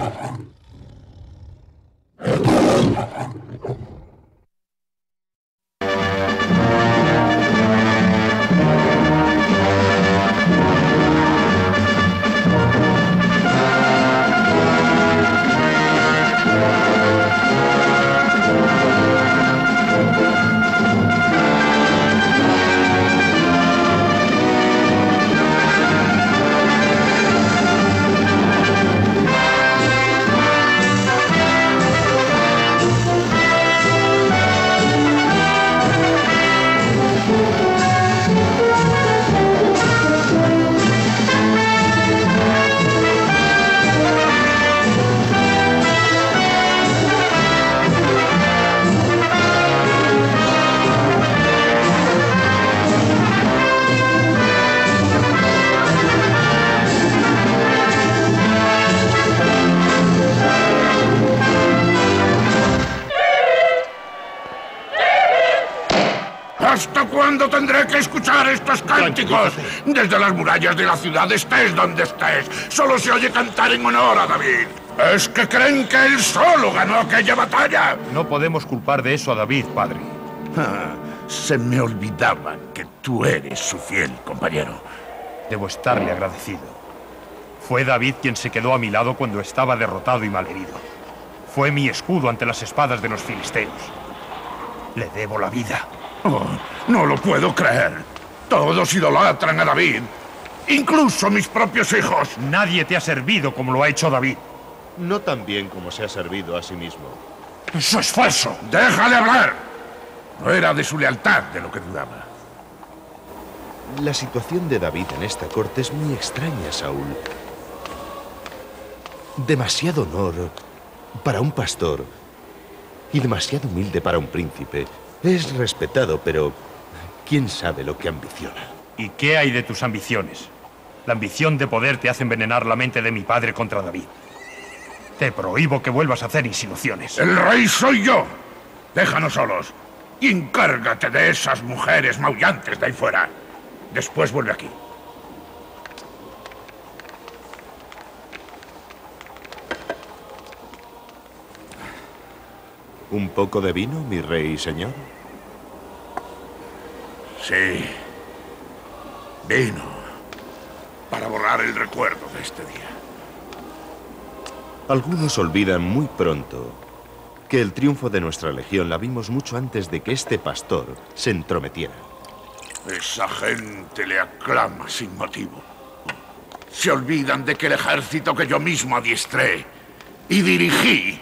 ¿Hasta estos cánticos? Desde las murallas de la ciudad, estés donde estés, solo se oye cantar en honor a David. ¿Es que creen que él solo ganó aquella batalla? No podemos culpar de eso a David, padre. Ah, se me olvidaba que tú eres su fiel compañero. Debo estarle agradecido. Fue David quien se quedó a mi lado cuando estaba derrotado y malherido. Fue mi escudo ante las espadas de los filisteos. Le debo la vida. Oh, no lo puedo creer. Todos idolatran a David. Incluso mis propios hijos. Nadie te ha servido como lo ha hecho David. No tan bien como se ha servido a sí mismo. Eso es falso. Déjale hablar. No era de su lealtad de lo que dudaba. La situación de David en esta corte es muy extraña, Saúl. Demasiado honor para un pastor y demasiado humilde para un príncipe. Es respetado, pero quién sabe lo que ambiciona. ¿Y qué hay de tus ambiciones? La ambición de poder te hace envenenar la mente de mi padre contra David. Te prohíbo que vuelvas a hacer insinuaciones. El rey soy yo. Déjanos solos. Y encárgate de esas mujeres maullantes de ahí fuera. Después vuelve aquí. ¿Un poco de vino, mi rey y señor? Sí. Vino. Para borrar el recuerdo de este día. Algunos olvidan muy pronto que el triunfo de nuestra legión la vimos mucho antes de que este pastor se entrometiera. Esa gente le aclama sin motivo. Se olvidan de que el ejército que yo mismo adiestré y dirigí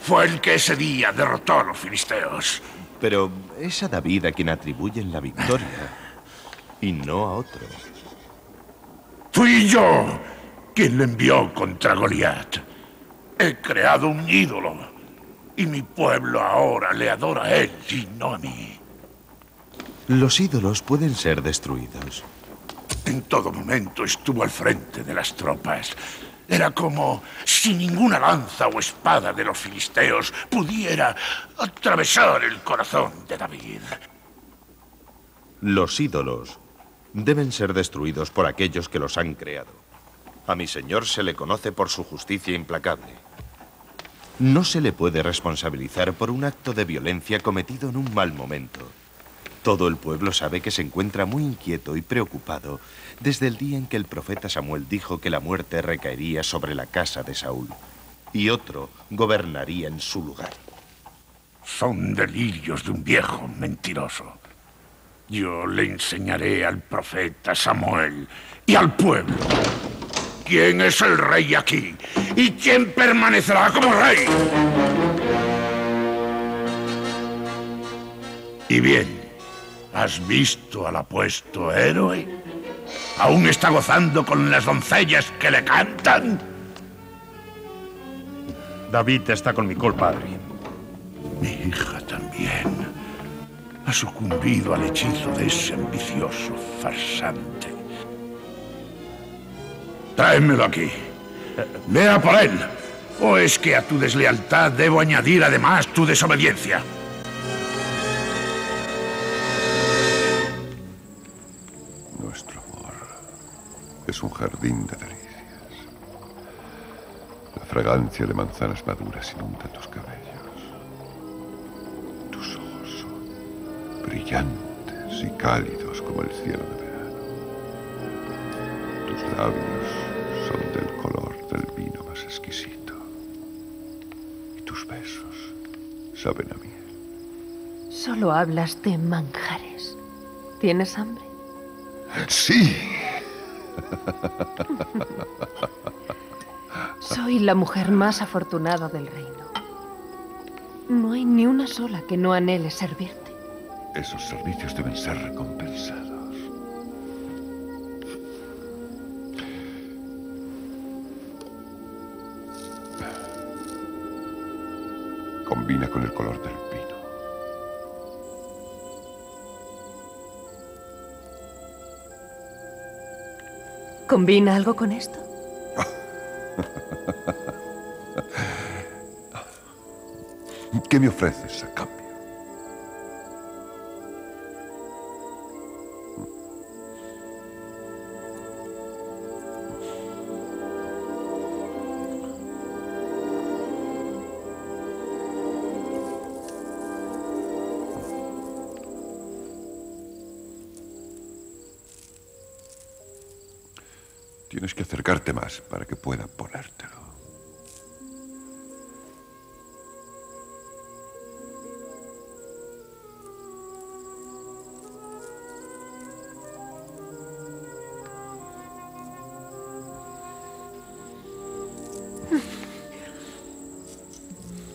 fue el que ese día derrotó a los filisteos. Pero es a David a quien atribuyen la victoria y no a otro. Fui yo quien le envió contra Goliat. He creado un ídolo y mi pueblo ahora le adora a él y no a mí. Los ídolos pueden ser destruidos. En todo momento estuvo al frente de las tropas. Era como si ninguna lanza o espada de los filisteos pudiera atravesar el corazón de David. Los ídolos deben ser destruidos por aquellos que los han creado. A mi señor se le conoce por su justicia implacable. No se le puede responsabilizar por un acto de violencia cometido en un mal momento. Todo el pueblo sabe que se encuentra muy inquieto y preocupado desde el día en que el profeta Samuel dijo que la muerte recaería sobre la casa de Saúl y otro gobernaría en su lugar. Son delirios de un viejo mentiroso. Yo le enseñaré al profeta Samuel y al pueblo quién es el rey aquí y quién permanecerá como rey. Y bien, ¿has visto al apuesto héroe? ¿Aún está gozando con las doncellas que le cantan? David está con mi col, padre. Mi hija también ha sucumbido al hechizo de ese ambicioso farsante. Tráemelo aquí. Vea por él. ¿O es que a tu deslealtad debo añadir además tu desobediencia? Es un jardín de delicias. La fragancia de manzanas maduras inunda tus cabellos. Tus ojos son brillantes y cálidos como el cielo de verano. Tus labios son del color del vino más exquisito. Y tus besos saben a miel. Solo hablas de manjares. ¿Tienes hambre? Sí. Soy la mujer más afortunada del reino. No hay ni una sola que no anhele servirte. Esos servicios deben ser recompensados. Combina con el color del ¿Combina algo con esto? ¿Qué me ofreces a? Tienes que acercarte más para que pueda ponértelo.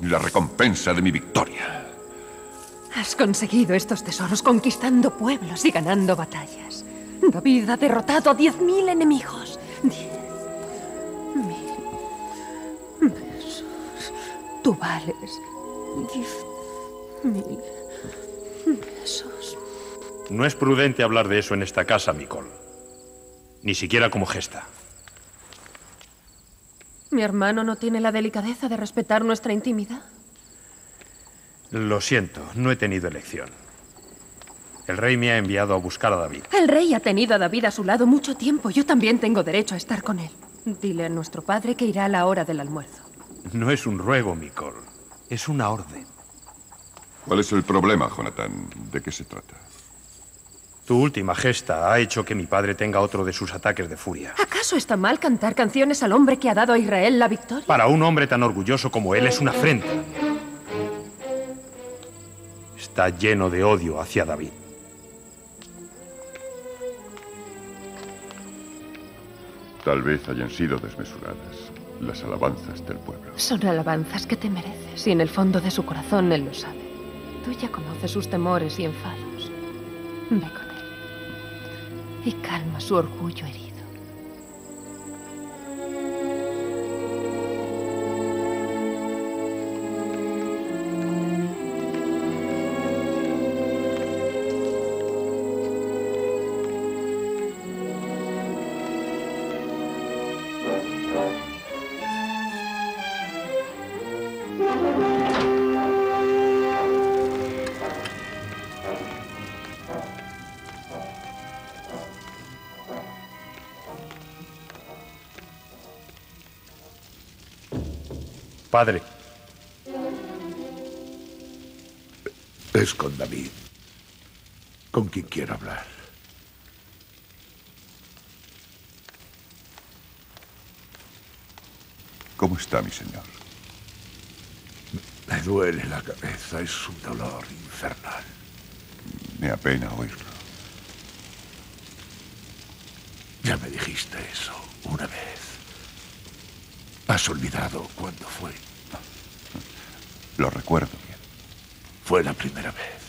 La recompensa de mi victoria. Has conseguido estos tesoros conquistando pueblos y ganando batallas. David ha derrotado a 10.000 enemigos. No es prudente hablar de eso en esta casa, Mikol. Ni siquiera como gesta. ¿Mi hermano no tiene la delicadeza de respetar nuestra intimidad? Lo siento, no he tenido elección. El rey me ha enviado a buscar a David. El rey ha tenido a David a su lado mucho tiempo. Yo también tengo derecho a estar con él. Dile a nuestro padre que irá a la hora del almuerzo. No es un ruego, Mikol. Es una orden. ¿Cuál es el problema, Jonathan? ¿De qué se trata? Tu última gesta ha hecho que mi padre tenga otro de sus ataques de furia. ¿Acaso está mal cantar canciones al hombre que ha dado a Israel la victoria? Para un hombre tan orgulloso como él es una afrenta. Está lleno de odio hacia David. Tal vez hayan sido desmesuradas las alabanzas del pueblo. Son alabanzas que te mereces y en el fondo de su corazón él lo sabe. Tú ya conoces sus temores y enfados. Ve y calma su orgullo herido. Padre, Es con David. Con quien quiero hablar. ¿Cómo está mi señor? Me duele la cabeza, es un dolor infernal. Me apena oírlo. Ya me dijiste eso. ¿Has olvidado cuándo fue? Lo recuerdo bien. Fue la primera vez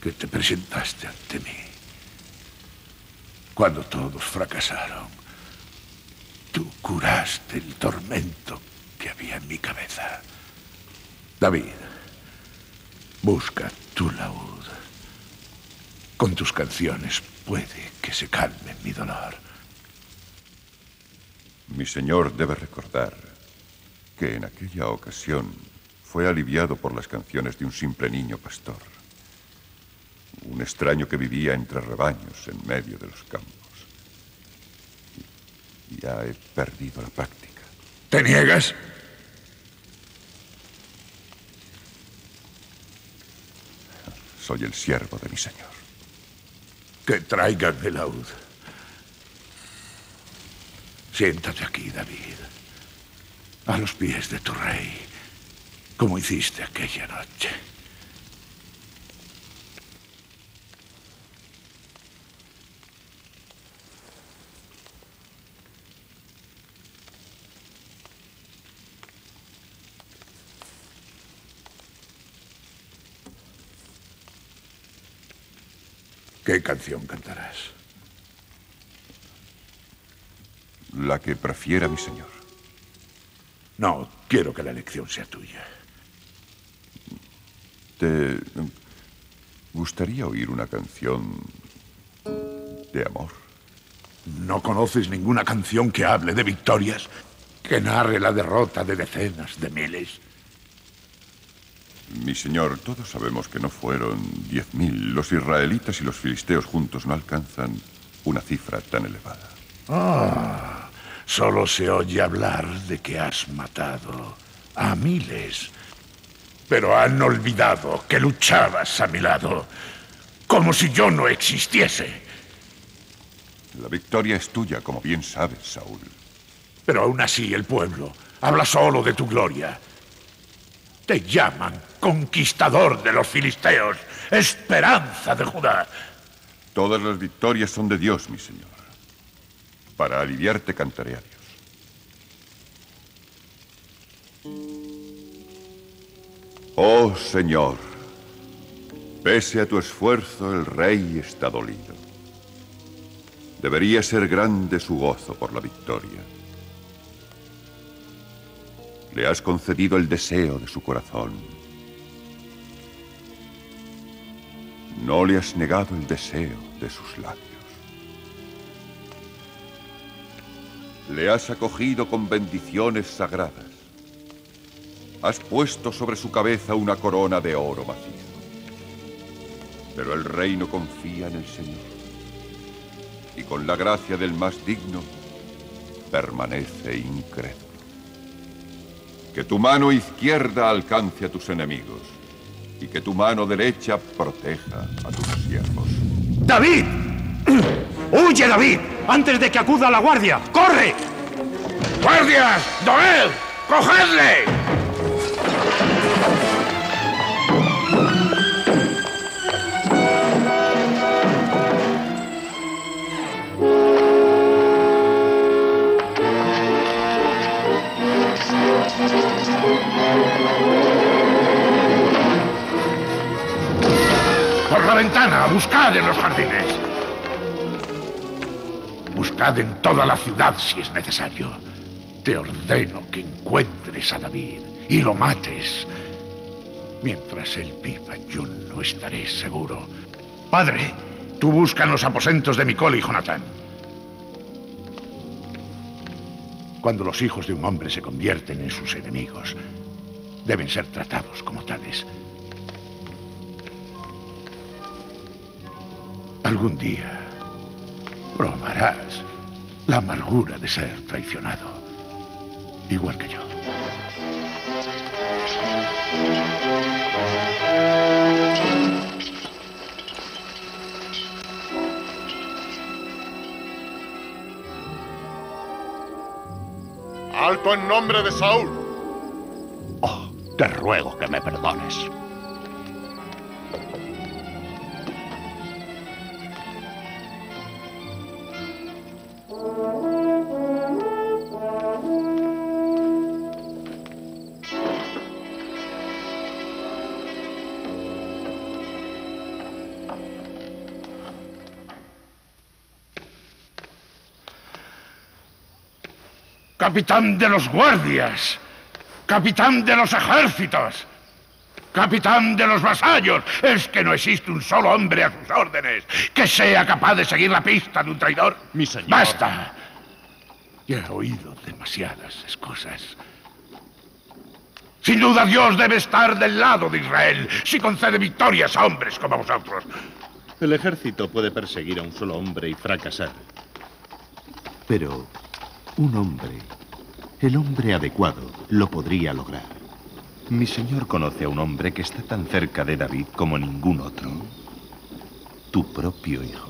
que te presentaste ante mí. Cuando todos fracasaron, tú curaste el tormento que había en mi cabeza. David, busca tu laúd. Con tus canciones puede que se calme mi dolor. Mi señor debe recordar que en aquella ocasión fue aliviado por las canciones de un simple niño pastor. Un extraño que vivía entre rebaños en medio de los campos. Ya he perdido la práctica. ¿Te niegas? Soy el siervo de mi señor. Que traigan el laúd. Siéntate aquí, David. A los pies de tu rey, como hiciste aquella noche. ¿Qué canción cantarás? La que prefiera mi señor. No, quiero que la elección sea tuya. ¿Te gustaría oír una canción de amor? ¿No conoces ninguna canción que hable de victorias? Que narre la derrota de decenas de miles. Mi señor, todos sabemos que no fueron diez mil. Los israelitas y los filisteos juntos no alcanzan una cifra tan elevada. Ah, solo se oye hablar de que has matado a miles. Pero han olvidado que luchabas a mi lado, como si yo no existiese. La victoria es tuya, como bien sabes, Saúl. Pero aún así el pueblo habla solo de tu gloria. Te llaman conquistador de los filisteos, esperanza de Judá. Todas las victorias son de Dios, mi señor. Para aliviarte cantaré a Dios. Oh Señor, pese a tu esfuerzo el rey está dolido. Debería ser grande su gozo por la victoria. Le has concedido el deseo de su corazón. No le has negado el deseo de sus labios. Le has acogido con bendiciones sagradas. Has puesto sobre su cabeza una corona de oro macizo. Pero el reino confía en el Señor. Y con la gracia del más digno, permanece incrédulo. Que tu mano izquierda alcance a tus enemigos y que tu mano derecha proteja a tus siervos. ¡David! ¡Huye, David! ¡Antes de que acuda la guardia! ¡Corre! ¡Guardias! ¡Doel! ¡Cogedle! Por la ventana, buscad en los jardines. En toda la ciudad si es necesario. Te ordeno que encuentres a David y lo mates. Mientras él viva, yo no estaré seguro. Padre, tú busca en los aposentos de Micol y Jonatán. Cuando los hijos de un hombre se convierten en sus enemigos, deben ser tratados como tales. Algún día probarás la amargura de ser traicionado, igual que yo. ¡Alto en nombre de Saúl! Oh, te ruego que me perdones. Capitán de los guardias. Capitán de los ejércitos. Capitán de los vasallos. Es que no existe un solo hombre a sus órdenes que sea capaz de seguir la pista de un traidor. Mi señor. Basta. Ya he oído demasiadas cosas. Sin duda Dios debe estar del lado de Israel si concede victorias a hombres como vosotros. El ejército puede perseguir a un solo hombre y fracasar. Pero un hombre El hombre adecuado lo podría lograr. Mi señor conoce a un hombre que está tan cerca de David como ningún otro. Tu propio hijo,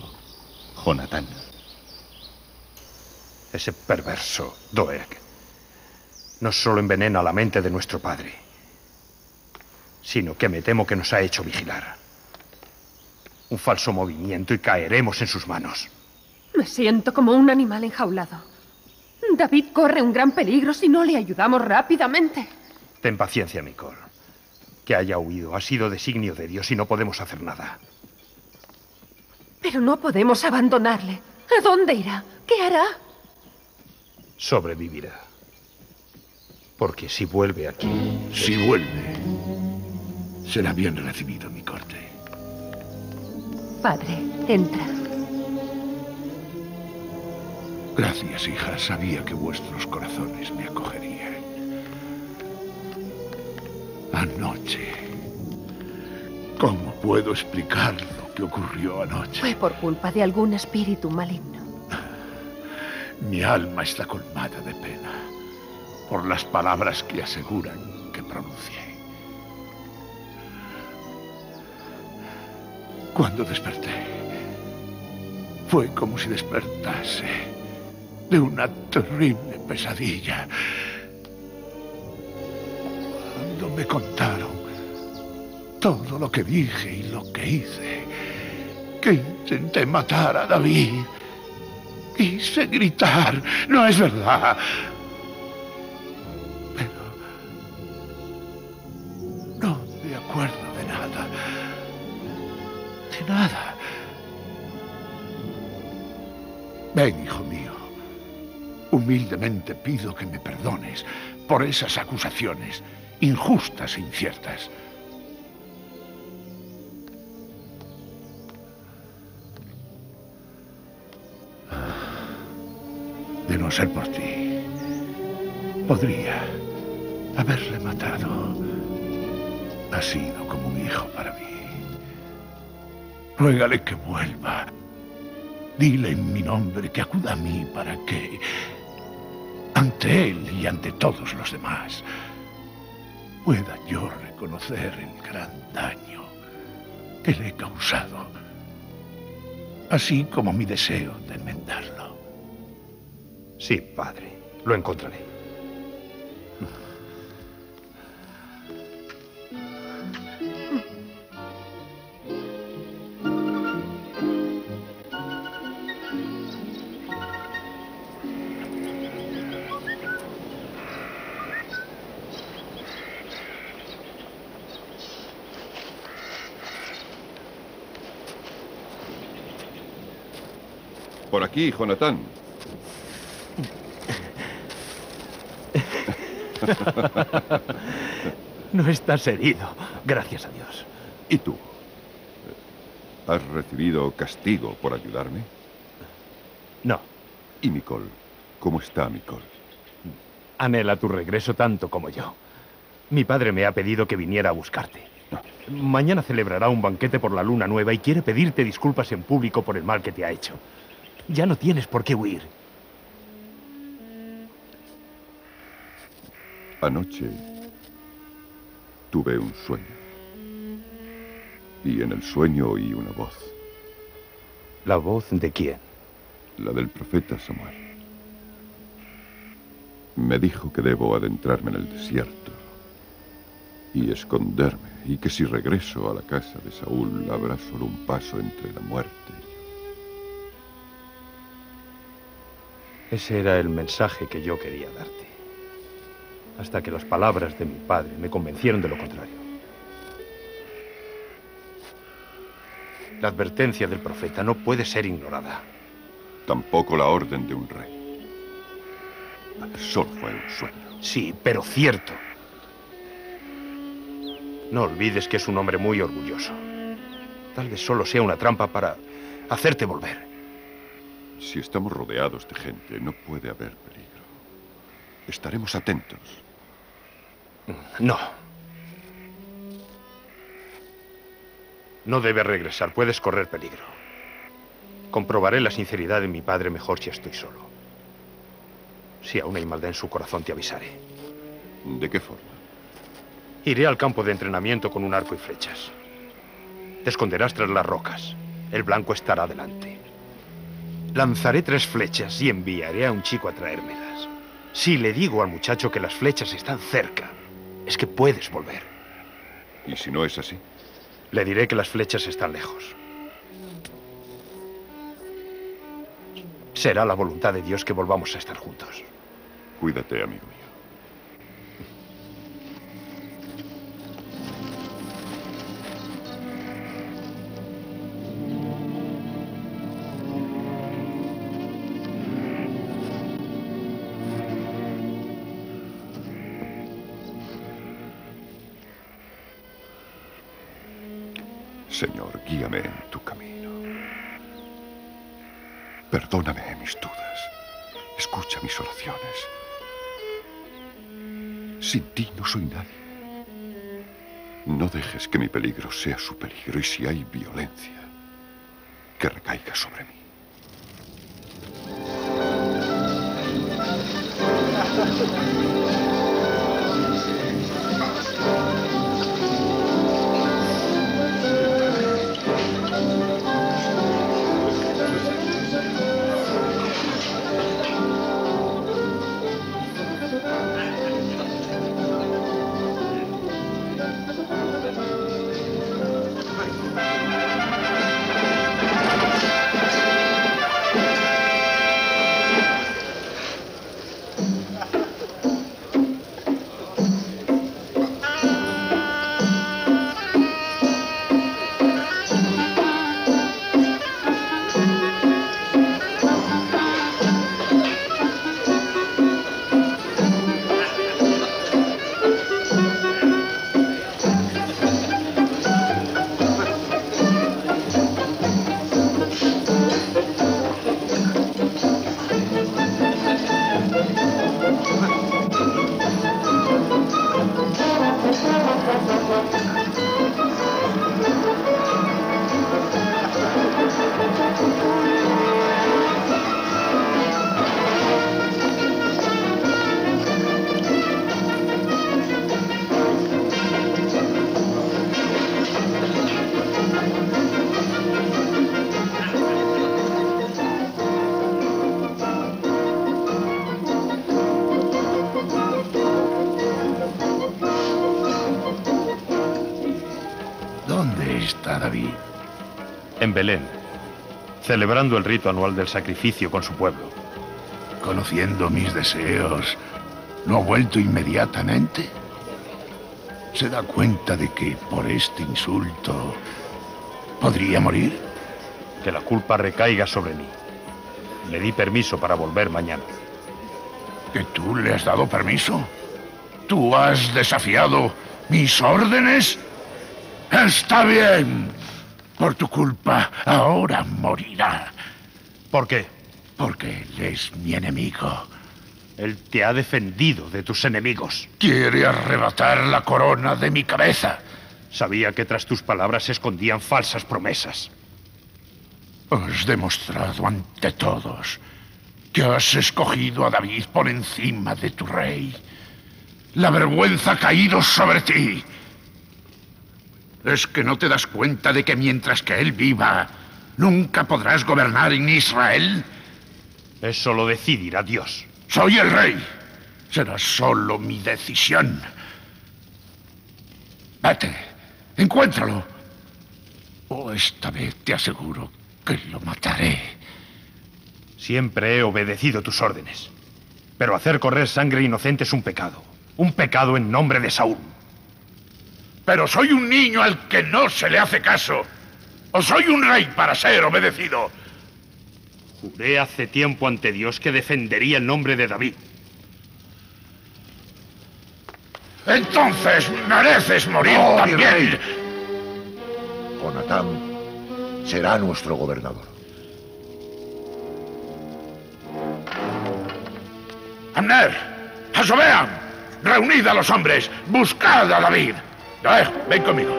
Jonathan. Ese perverso Doeg no solo envenena la mente de nuestro padre, sino que me temo que nos ha hecho vigilar. Un falso movimiento y caeremos en sus manos. Me siento como un animal enjaulado. David corre un gran peligro si no le ayudamos rápidamente. Ten paciencia, Nicole. Que haya huido ha sido designio de Dios y no podemos hacer nada. Pero no podemos abandonarle. ¿A dónde irá? ¿Qué hará? Sobrevivirá. Porque si vuelve aquí... Si vuelve, será bien recibido en mi corte. Padre, entra. Gracias, hija. Sabía que vuestros corazones me acogerían. Anoche. ¿Cómo puedo explicar lo que ocurrió anoche? Fue por culpa de algún espíritu maligno. Mi alma está colmada de pena por las palabras que aseguran que pronuncié. Cuando desperté, fue como si despertase de una terrible pesadilla. Cuando me contaron todo lo que dije y lo que hice, que intenté matar a David, quise gritar, no es verdad. Pero no me acuerdo de nada. De nada. Ven, hijo mío. Humildemente pido que me perdones por esas acusaciones injustas e inciertas. De no ser por ti, podría haberle matado. Ha sido como un hijo para mí. Ruégale que vuelva. Dile en mi nombre que acuda a mí para que, ante él y ante todos los demás, pueda yo reconocer el gran daño que le he causado, así como mi deseo de enmendarlo. Sí, padre. Lo encontraré. Por aquí, Jonathan. No estás herido. Gracias a Dios. ¿Y tú? ¿Has recibido castigo por ayudarme? No. ¿Y Nicole? ¿Cómo está Nicole? Anhela tu regreso tanto como yo. Mi padre me ha pedido que viniera a buscarte. Mañana celebrará un banquete por la luna nueva y quiere pedirte disculpas en público por el mal que te ha hecho. Ya no tienes por qué huir. Anoche tuve un sueño. Y en el sueño oí una voz, ¿La voz de quién? la del profeta Samuel. Me dijo que debo adentrarme en el desierto y esconderme, y que si regreso a la casa de Saúl habrá solo un paso entre la muerte y Ese era el mensaje que yo quería darte. Hasta que las palabras de mi padre me convencieron de lo contrario. La advertencia del profeta no puede ser ignorada. Tampoco la orden de un rey. Solo fue un sueño. Sí, pero cierto. No olvides que es un hombre muy orgulloso. Tal vez solo sea una trampa para hacerte volver. Si estamos rodeados de gente, no puede haber peligro. Estaremos atentos. No. No debes regresar. Puedes correr peligro. Comprobaré la sinceridad de mi padre mejor si estoy solo. Si aún hay maldad en su corazón, te avisaré. ¿De qué forma? Iré al campo de entrenamiento con un arco y flechas. Te esconderás tras las rocas. El blanco estará delante. Lanzaré tres flechas y enviaré a un chico a traérmelas. Si le digo al muchacho que las flechas están cerca, es que puedes volver. ¿Y si no es así? Le diré que las flechas están lejos. Será la voluntad de Dios que volvamos a estar juntos. Cuídate, amigo mío. Señor, guíame en tu camino. Perdóname mis dudas. Escucha mis oraciones. Sin ti no soy nadie. No dejes que mi peligro sea su peligro y si hay violencia, que recaiga sobre mí. Celebrando el rito anual del sacrificio con su pueblo. Conociendo mis deseos, ¿no ha vuelto inmediatamente? ¿Se da cuenta de que por este insulto podría morir? Que la culpa recaiga sobre mí. Le di permiso para volver mañana. ¿Que tú le has dado permiso? ¿Tú has desafiado mis órdenes? Está bien. Por tu culpa, ahora morirá. ¿Por qué? Porque él es mi enemigo. Él te ha defendido de tus enemigos. Quiere arrebatar la corona de mi cabeza. Sabía que tras tus palabras se escondían falsas promesas. Has demostrado ante todos que has escogido a David por encima de tu rey. La vergüenza ha caído sobre ti. ¿Es que no te das cuenta de que mientras que él viva, nunca podrás gobernar en Israel? Eso lo decidirá Dios. Soy el rey. Será solo mi decisión. Vete, encuéntralo. O esta vez te aseguro que lo mataré. Siempre he obedecido tus órdenes. Pero hacer correr sangre inocente es un pecado. Un pecado en nombre de Saúl. Pero soy un niño al que no se le hace caso. O soy un rey para ser obedecido. Juré hace tiempo ante Dios que defendería el nombre de David. Entonces mereces morir No, mi también. Jonatán será nuestro gobernador. Amner, Asobeam, reunid a los hombres, buscad a David. Dai, ven conmigo.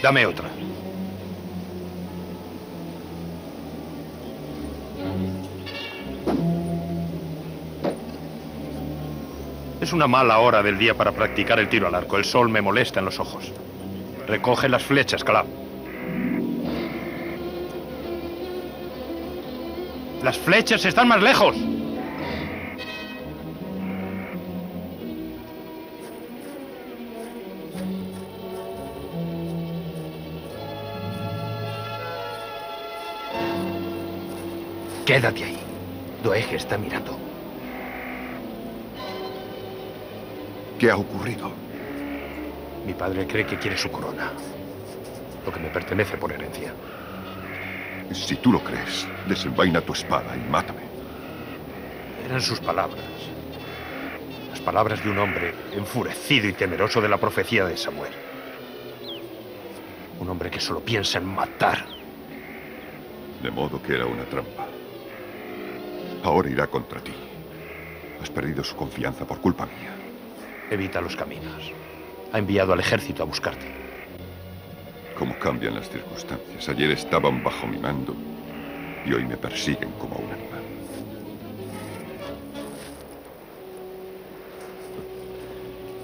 Dame otra. Una mala hora del día para practicar el tiro al arco. El sol me molesta en los ojos. Recoge las flechas, Calab. Las flechas están más lejos. Quédate ahí. Doege está mirando. ¿Qué ha ocurrido? Mi padre cree que quiere su corona. Lo que me pertenece por herencia. Si tú lo crees, desenvaina tu espada y mátame. Eran sus palabras. Las palabras de un hombre enfurecido y temeroso de la profecía de Samuel. Un hombre que solo piensa en matar. De modo que era una trampa. Ahora irá contra ti. Has perdido su confianza por culpa mía. Evita los caminos. Ha enviado al ejército a buscarte. Cómo cambian las circunstancias. Ayer estaban bajo mi mando y hoy me persiguen como a un animal.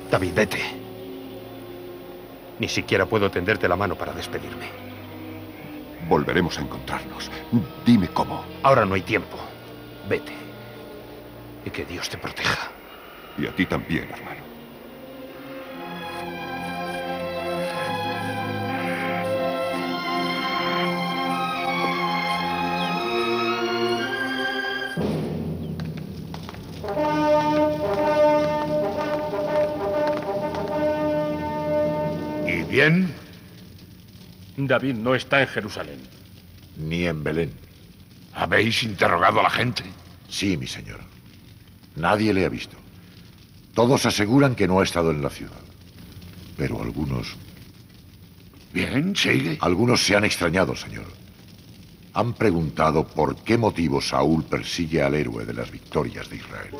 David, vete. Ni siquiera puedo tenderte la mano para despedirme. Volveremos a encontrarnos. Dime cómo. Ahora no hay tiempo. Vete. Y que Dios te proteja. Y a ti también, hermano. Bien? David no está en Jerusalén. Ni en Belén. ¿Habéis interrogado a la gente? Sí, mi señor. Nadie le ha visto. Todos aseguran que no ha estado en la ciudad. Pero algunos... Bien, sigue. Algunos se han extrañado, señor. Han preguntado por qué motivo Saúl persigue al héroe de las victorias de Israel.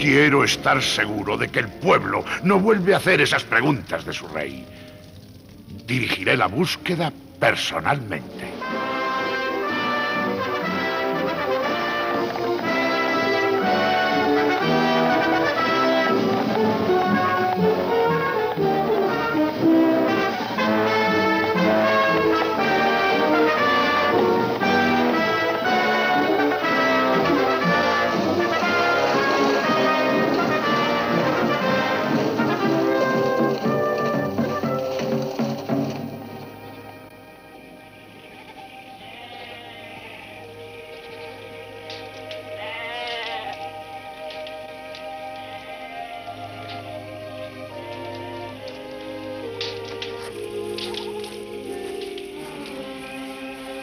Quiero estar seguro de que el pueblo no vuelve a hacer esas preguntas de su rey. Dirigiré la búsqueda personalmente.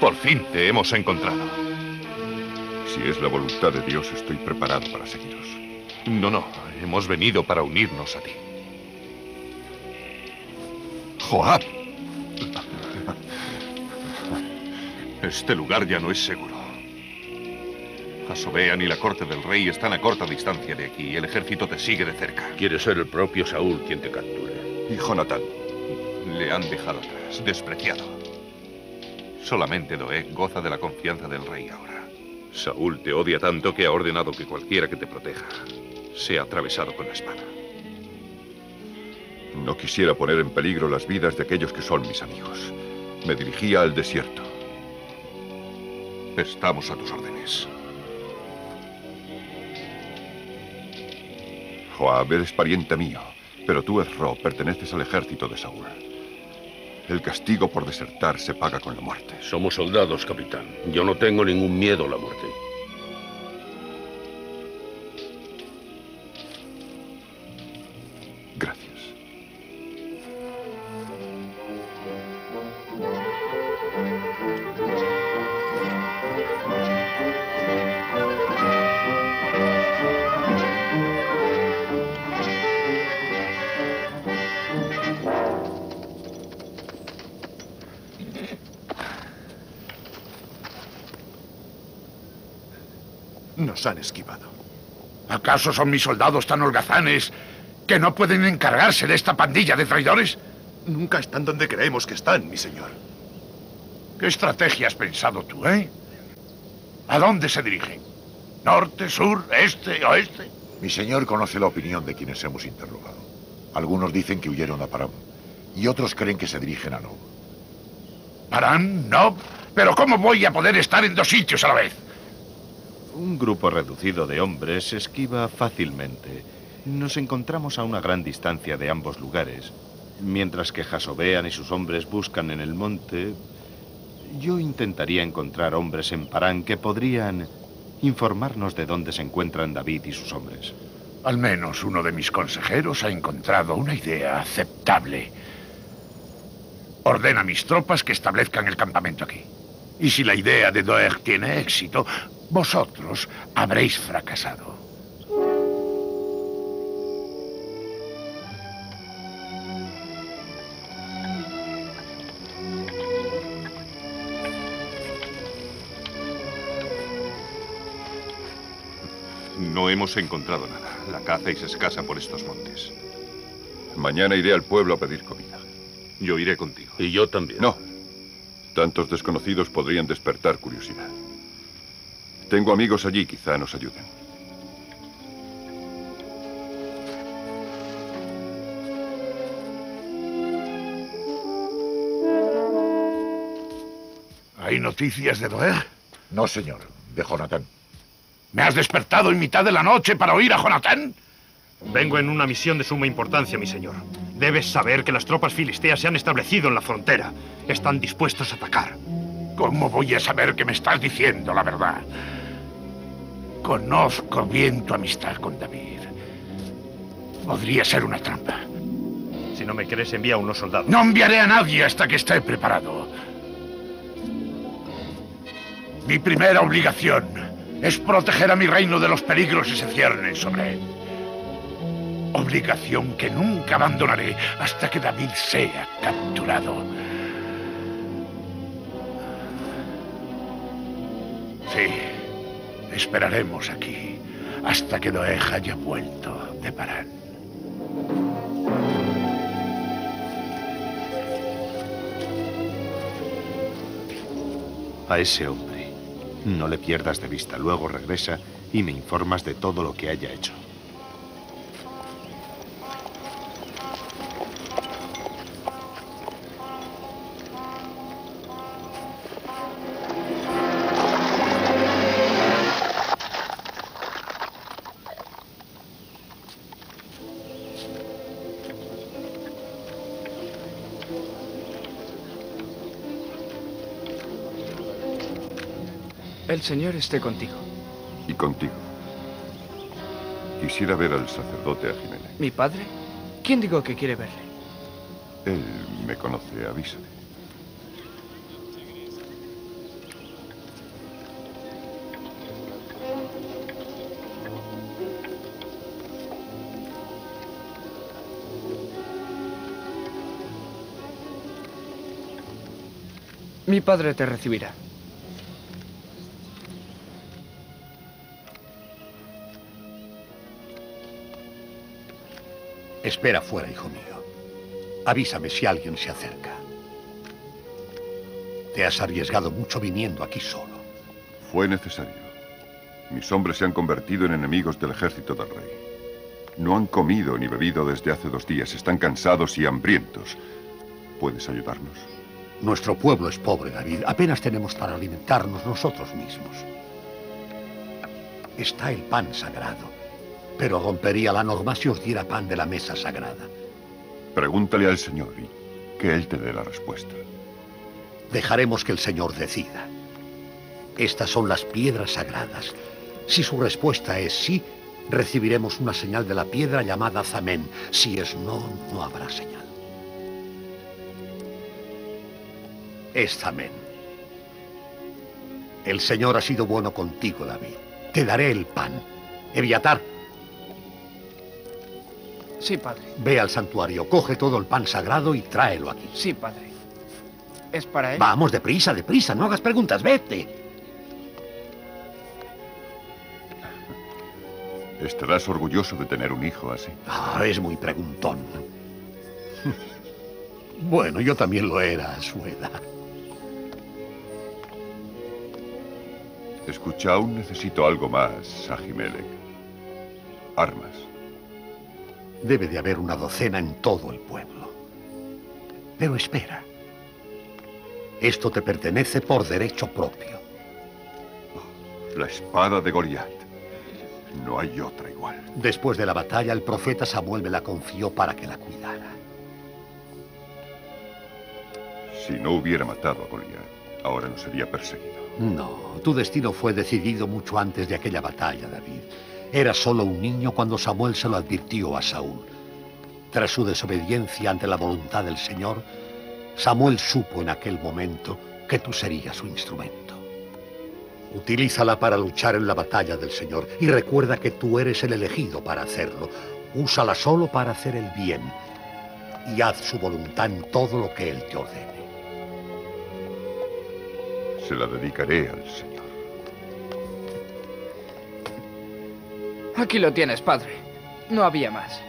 Por fin te hemos encontrado. Si es la voluntad de Dios, estoy preparado para seguiros. No, no, hemos venido para unirnos a ti. Joab, Este lugar ya no es seguro. Asobean y la corte del rey están a corta distancia de aquí y el ejército te sigue de cerca. Quiere ser el propio Saúl quien te capture. y Jonatán. Le han dejado atrás, despreciado. Solamente Doeg goza de la confianza del rey ahora. Saúl te odia tanto que ha ordenado que cualquiera que te proteja sea atravesado con la espada. No quisiera poner en peligro las vidas de aquellos que son mis amigos. Me dirigía al desierto. Estamos a tus órdenes. Joab, eres pariente mío, pero tú, Esro, perteneces al ejército de Saúl. El castigo por desertar se paga con la muerte. Somos soldados, capitán. Yo no tengo ningún miedo a la muerte. Han esquivado. ¿Acaso son mis soldados tan holgazanes que no pueden encargarse de esta pandilla de traidores? Nunca están donde creemos que están, mi señor. ¿Qué estrategia has pensado tú, eh? ¿A dónde se dirigen? ¿Norte, sur, este, oeste? Mi señor conoce la opinión de quienes hemos interrogado. Algunos dicen que huyeron a Param y otros creen que se dirigen a Nob. ¿Param? ¿Nob? ¿Pero cómo voy a poder estar en dos sitios a la vez? Un grupo reducido de hombres esquiva fácilmente. Nos encontramos a una gran distancia de ambos lugares. Mientras que Jasobean y sus hombres buscan en el monte, yo intentaría encontrar hombres en Parán que podrían informarnos de dónde se encuentran David y sus hombres. Al menos uno de mis consejeros ha encontrado una idea aceptable. Ordena a mis tropas que establezcan el campamento aquí. Y si la idea de Doeg tiene éxito, vosotros habréis fracasado. No hemos encontrado nada. La caza es escasa por estos montes. Mañana iré al pueblo a pedir comida. Yo iré contigo. Y yo también. No. Tantos desconocidos podrían despertar curiosidad. Tengo amigos allí, quizá nos ayuden. ¿Hay noticias de Doeg? No, señor. De Jonatán. ¿Me has despertado en mitad de la noche para oír a Jonatán? Vengo en una misión de suma importancia, mi señor. Debes saber que las tropas filisteas se han establecido en la frontera. Están dispuestos a atacar. ¿Cómo voy a saber que me estás diciendo la verdad? Conozco bien tu amistad con David. Podría ser una trampa. Si no me crees, envía unos soldados. No enviaré a nadie hasta que esté preparado. Mi primera obligación es proteger a mi reino de los peligros que se ciernen sobre él. Obligación que nunca abandonaré hasta que David sea capturado. Sí, esperaremos aquí hasta que Doeg haya vuelto de Parán. A ese hombre, no le pierdas de vista. Luego regresa y me informas de todo lo que haya hecho. Señor esté contigo. Y contigo. Quisiera ver al sacerdote Jiménez. ¿Mi padre? ¿Quién digo que quiere verle? Él me conoce, avísale. Mi padre te recibirá. Espera fuera, hijo mío. Avísame si alguien se acerca. Te has arriesgado mucho viniendo aquí solo. Fue necesario. Mis hombres se han convertido en enemigos del ejército del rey. No han comido ni bebido desde hace dos días. Están cansados y hambrientos. ¿Puedes ayudarnos? Nuestro pueblo es pobre, David. Apenas tenemos para alimentarnos nosotros mismos. Está el pan sagrado, pero rompería la norma si os diera pan de la mesa sagrada. Pregúntale al Señor y que Él te dé la respuesta. Dejaremos que el Señor decida. Estas son las piedras sagradas. Si su respuesta es sí, recibiremos una señal de la piedra llamada Zamén. Si es no, no habrá señal. Es Zamén. El Señor ha sido bueno contigo, David. Te daré el pan. Eviatar, Sí, padre. ve al santuario, coge todo el pan sagrado y tráelo aquí. Sí, padre. ¿Es para él? Vamos, deprisa, deprisa, no hagas preguntas, vete. Estarás orgulloso de tener un hijo así. Ah, es muy preguntón. Bueno, yo también lo era a su edad. Escucha, aún necesito algo más, Ahimelech. Armas. Debe de haber una docena en todo el pueblo. Pero espera. Esto te pertenece por derecho propio. La espada de Goliat. No hay otra igual. Después de la batalla, el profeta Samuel me la confió para que la cuidara. Si no hubiera matado a Goliat, ahora no sería perseguido. No, tu destino fue decidido mucho antes de aquella batalla, David. Era solo un niño cuando Samuel se lo advirtió a Saúl. Tras su desobediencia ante la voluntad del Señor, Samuel supo en aquel momento que tú serías su instrumento. Utilízala para luchar en la batalla del Señor y recuerda que tú eres el elegido para hacerlo. Úsala solo para hacer el bien y haz su voluntad en todo lo que Él te ordene. Se la dedicaré al Señor. Aquí lo tienes, padre. No había más.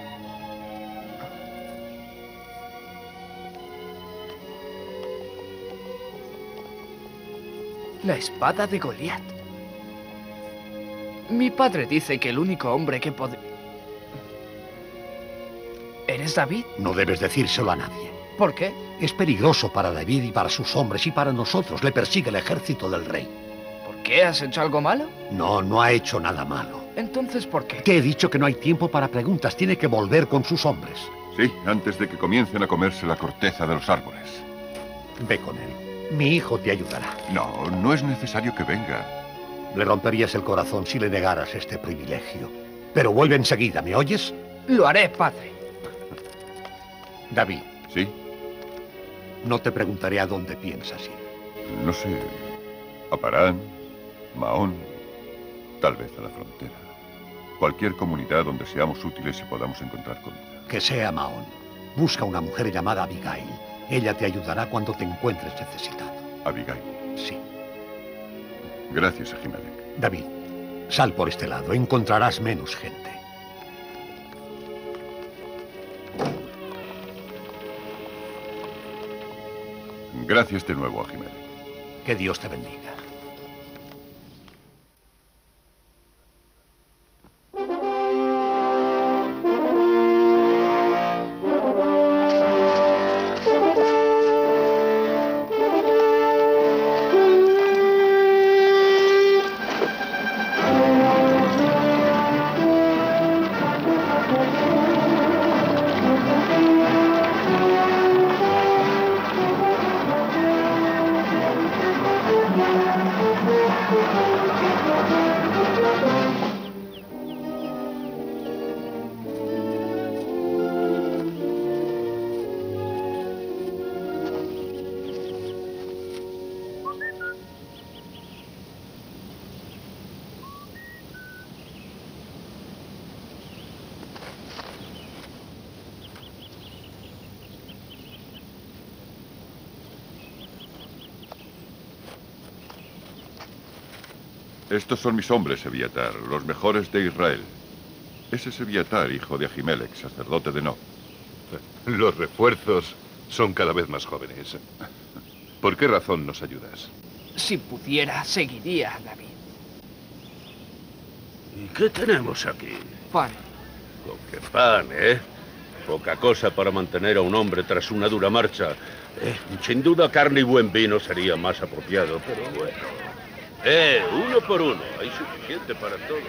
La espada de Goliat. Mi padre dice que el único hombre que puede... ¿Eres David? No debes decírselo a nadie. ¿Por qué? Es peligroso para David y para sus hombres y para nosotros. Le persigue el ejército del rey. ¿Por qué? ¿Has hecho algo malo? No, no ha hecho nada malo. Entonces, ¿por qué? Te he dicho que no hay tiempo para preguntas. Tiene que volver con sus hombres. Sí, antes de que comiencen a comerse la corteza de los árboles. Ve con él. Mi hijo te ayudará. No, no es necesario que venga. Le romperías el corazón si le negaras este privilegio. Pero vuelve enseguida, ¿me oyes? Lo haré, padre. David. ¿Sí? No te preguntaré a dónde piensas ir. No sé. A Parán, Mahón, tal vez a la frontera. Cualquier comunidad donde seamos útiles y podamos encontrar comida. Que sea Mahón. Busca una mujer llamada Abigail. Ella te ayudará cuando te encuentres necesitado. Abigail. Sí. Gracias, Ahimelech. David, sal por este lado. Encontrarás menos gente. Gracias de nuevo, Ahimelech. Que Dios te bendiga. Estos son mis hombres, Eviatar, los mejores de Israel. Ese es Eviatar, hijo de Ahimelech, sacerdote de No. Los refuerzos son cada vez más jóvenes. ¿Por qué razón nos ayudas? Si pudiera, seguiría a David. ¿Y qué tenemos aquí? Pan. Con qué pan, ¿eh? Poca cosa para mantener a un hombre tras una dura marcha. Eh, sin duda carne y buen vino sería más apropiado, pero bueno. Eh, uno por uno. Hay suficiente para todos.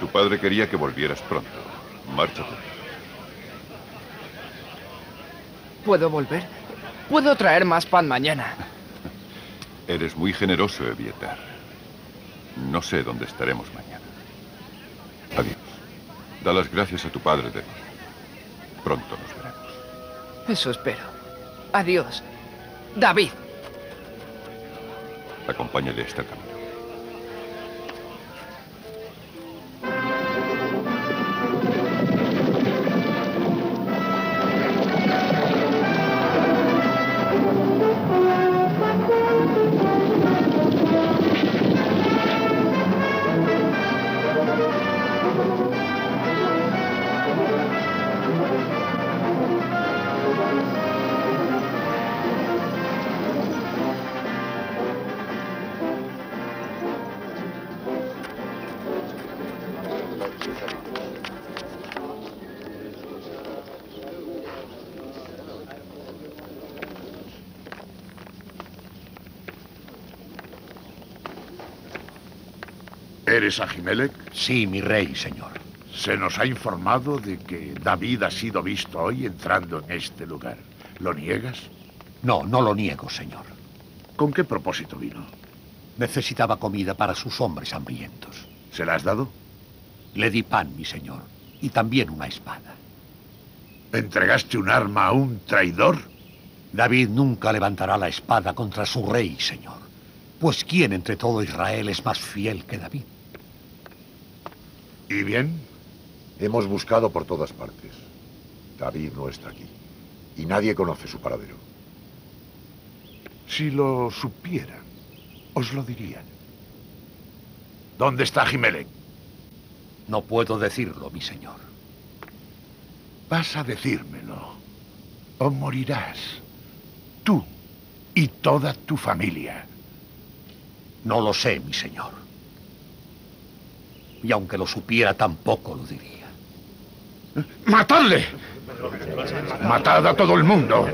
Tu padre quería que volvieras pronto. Márchate. ¿Puedo volver? Puedo traer más pan mañana. Eres muy generoso, Evietar. No sé dónde estaremos mañana. Adiós. Da las gracias a tu padre, de Pronto nos veremos. Eso espero. Adiós. David. Acompáñale hasta el camino. Sí, mi rey, señor. Se nos ha informado de que David ha sido visto hoy entrando en este lugar. ¿Lo niegas? No, no lo niego, señor. ¿Con qué propósito vino? Necesitaba comida para sus hombres hambrientos. ¿Se la has dado? Le di pan, mi señor, y también una espada. ¿Entregaste un arma a un traidor? David nunca levantará la espada contra su rey, señor. Pues ¿quién entre todo Israel es más fiel que David? ¿Y bien? Hemos buscado por todas partes. David no está aquí. Y nadie conoce su paradero. Si lo supieran, os lo dirían. ¿Dónde está Jimelec? No puedo decirlo, mi señor. Vas a decírmelo. O morirás. Tú y toda tu familia. No lo sé, mi señor. Y aunque lo supiera, tampoco lo diría. ¡Matadle! Matad a todo el mundo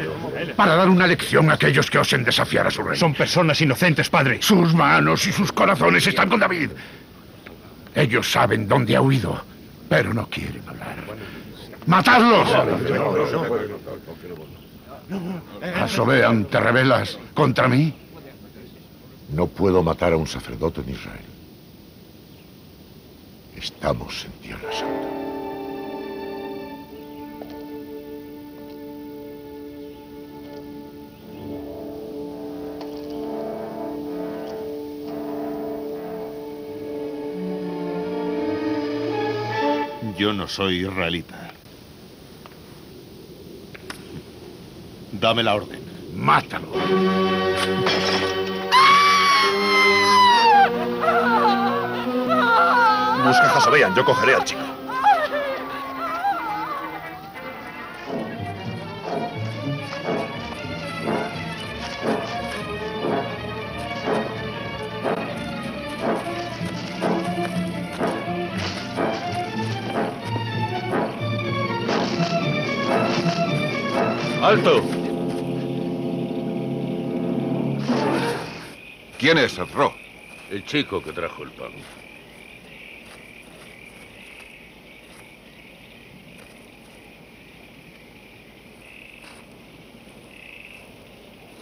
para dar una lección a aquellos que osen desafiar a su rey. Son personas inocentes, padre. Sus manos y sus corazones están con David. Ellos saben dónde ha huido, pero no quieren hablar. ¡Matadlos! Asobean, ¿te rebelas contra mí? No puedo matar a un sacerdote en Israel. Estamos en Tierra Santa. Yo no soy israelita. Dame la orden. Mátalo. Busca a Jasobean, yo cogeré al chico. ¡Alto! ¿Quién es Ro? El chico que trajo el pan.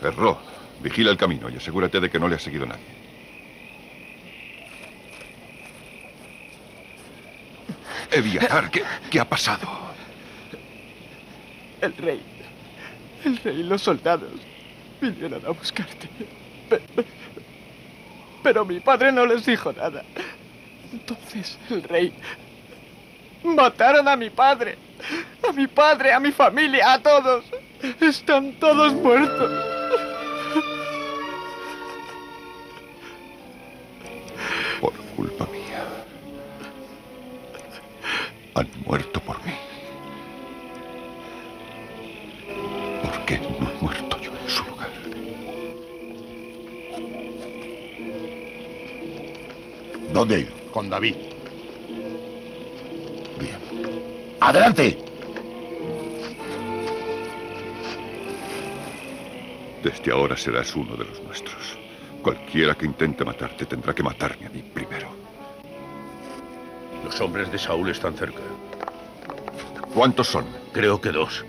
Cerró. Vigila el camino y asegúrate de que no le ha seguido nadie. Eviatar, ¿qué, ¿qué ha pasado? El rey. El rey y los soldados vinieron a buscarte. Pero mi padre no les dijo nada. Entonces el rey... Mataron a mi padre. A mi padre, a mi familia, a todos. Están todos muertos. Por culpa mía. Han muerto por mí. ¿Por qué no he muerto yo en su lugar? ¿Dónde? Con David. ¡Adelante! Desde ahora serás uno de los nuestros. Cualquiera que intente matarte tendrá que matarme a mí primero. Los hombres de Saúl están cerca. ¿Cuántos son? Creo que dos.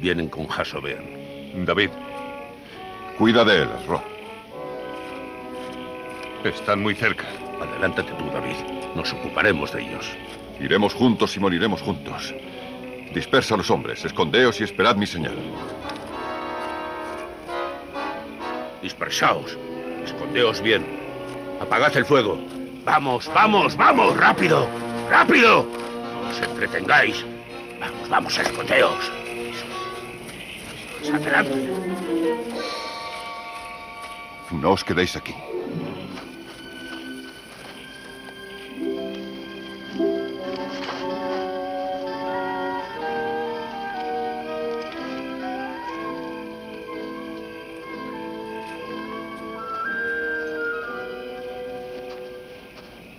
Vienen con Hasobean. David, cuida de él, Ro. Están muy cerca. Adelántate tú, David. Nos ocuparemos de ellos. Iremos juntos y moriremos juntos. Dispersa a los hombres, escondeos y esperad mi señal. Dispersaos. Escondeos bien. Apagad el fuego. Vamos, vamos, vamos, rápido. ¡Rápido! No os entretengáis. Vamos, vamos, escondeos. Adelante. No os quedéis aquí.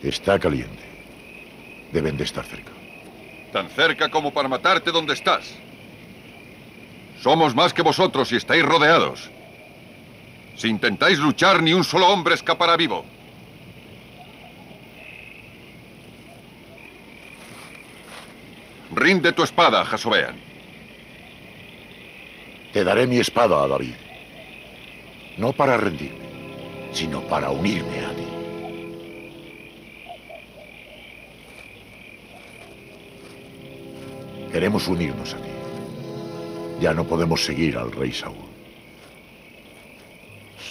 Está caliente. Deben de estar cerca. Tan cerca como para matarte donde estás. Somos más que vosotros y estáis rodeados. Si intentáis luchar, ni un solo hombre escapará vivo. Rinde tu espada, Jasobean. Te daré mi espada, a David. No para rendirme, sino para unirme a ti. Queremos unirnos a ti. Ya no podemos seguir al rey Saúl.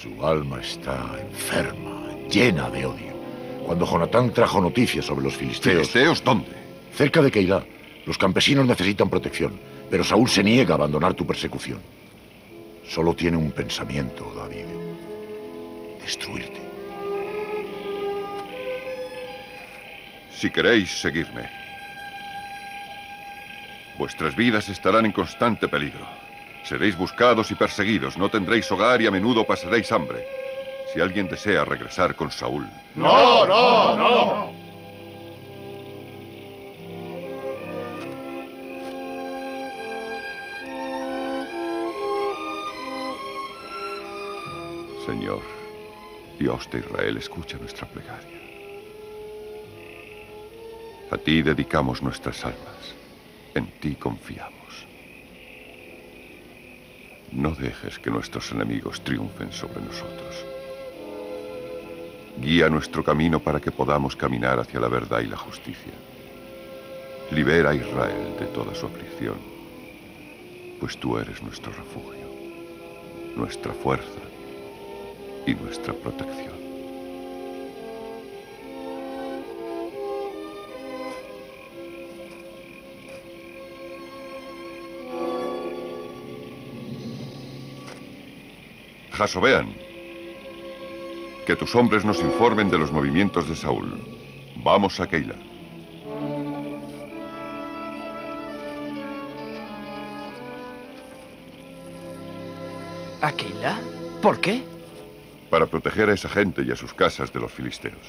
Su alma está enferma, llena de odio. Cuando Jonatán trajo noticias sobre los filisteos... ¿Filisteos dónde? Cerca de Keilah. Los campesinos necesitan protección, pero Saúl se niega a abandonar tu persecución. Solo tiene un pensamiento, David. Destruirte. Si queréis seguirme, vuestras vidas estarán en constante peligro. Seréis buscados y perseguidos, no tendréis hogar y a menudo pasaréis hambre. Si alguien desea regresar con Saúl, No, no, no. Señor, Dios de Israel, escucha nuestra plegaria. A ti dedicamos nuestras almas. En ti confiamos. No dejes que nuestros enemigos triunfen sobre nosotros. Guía nuestro camino para que podamos caminar hacia la verdad y la justicia. Libera a Israel de toda su aflicción, pues tú eres nuestro refugio, nuestra fuerza y nuestra protección. Jasobean, que tus hombres nos informen de los movimientos de Saúl. Vamos a Keila. ¿A Keila? ¿Por qué? Para proteger a esa gente y a sus casas de los filisteos.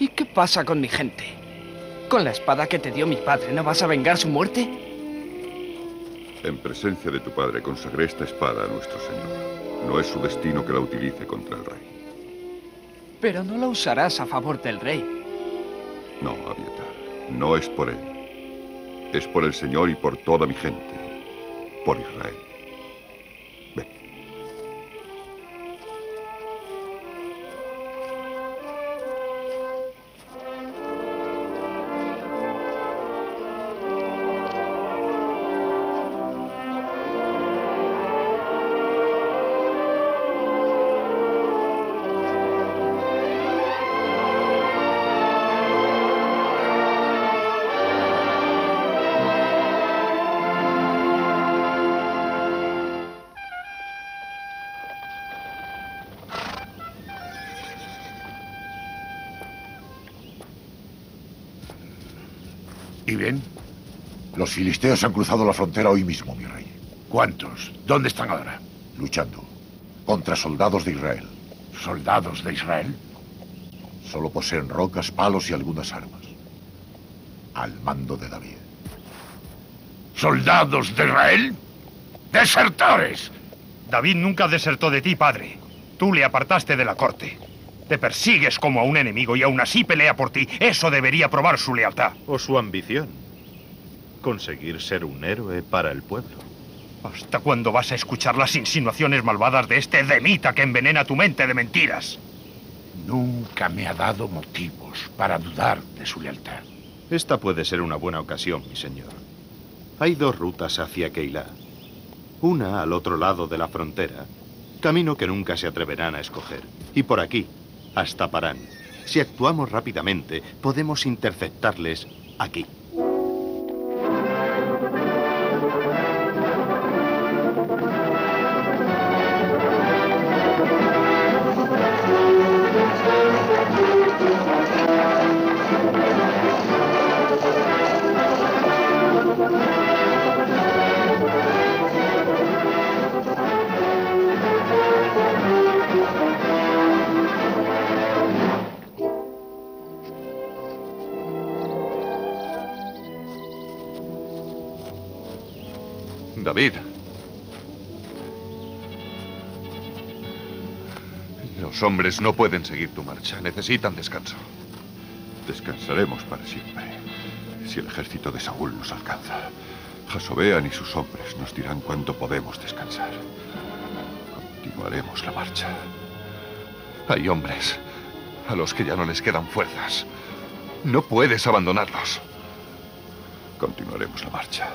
¿Y qué pasa con mi gente? ¿Con la espada que te dio mi padre no vas a vengar su muerte? En presencia de tu padre consagré esta espada a nuestro Señor. No es su destino que la utilice contra el rey. Pero no la usarás a favor del rey. No, Abiatar. No es por él. Es por el Señor y por toda mi gente. Por Israel. ¿Y bien? Los filisteos han cruzado la frontera hoy mismo, mi rey. ¿Cuántos? ¿Dónde están ahora? Luchando. Contra soldados de Israel. ¿Soldados de Israel? Solo poseen rocas, palos y algunas armas. Al mando de David. ¿Soldados de Israel? ¡Desertores! David nunca desertó de ti, padre. Tú le apartaste de la corte. Te persigues como a un enemigo y aún así pelea por ti. Eso debería probar su lealtad. O su ambición. Conseguir ser un héroe para el pueblo. ¿Hasta cuándo vas a escuchar las insinuaciones malvadas de este demita que envenena tu mente de mentiras? Nunca me ha dado motivos para dudar de su lealtad. Esta puede ser una buena ocasión, mi señor. Hay dos rutas hacia Keilah. Una al otro lado de la frontera, camino que nunca se atreverán a escoger. Y por aquí, hasta Parán. Si actuamos rápidamente, podemos interceptarles aquí. David. Los hombres no pueden seguir tu marcha. Necesitan descanso. Descansaremos para siempre. Si el ejército de Saúl nos alcanza, Jasobean y sus hombres nos dirán cuándo podemos descansar. Continuaremos la marcha. Hay hombres a los que ya no les quedan fuerzas. No puedes abandonarlos. Continuaremos la marcha.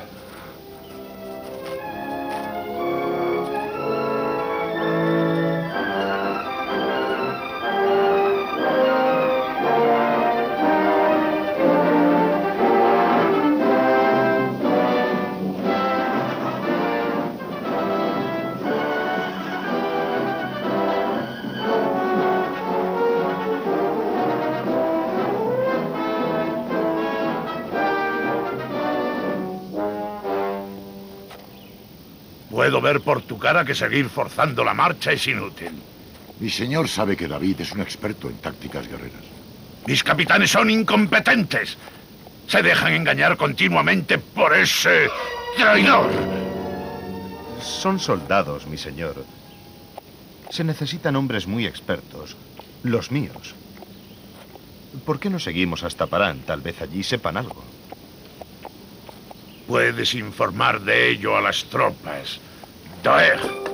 Puedo ver por tu cara que seguir forzando la marcha es inútil. Mi señor sabe que David es un experto en tácticas guerreras. Mis capitanes son incompetentes. Se dejan engañar continuamente por ese traidor. Son soldados, mi señor. Se necesitan hombres muy expertos. Los míos. ¿Por qué no seguimos hasta Parán? Tal vez allí sepan algo. Puedes informar de ello a las tropas. Doeg.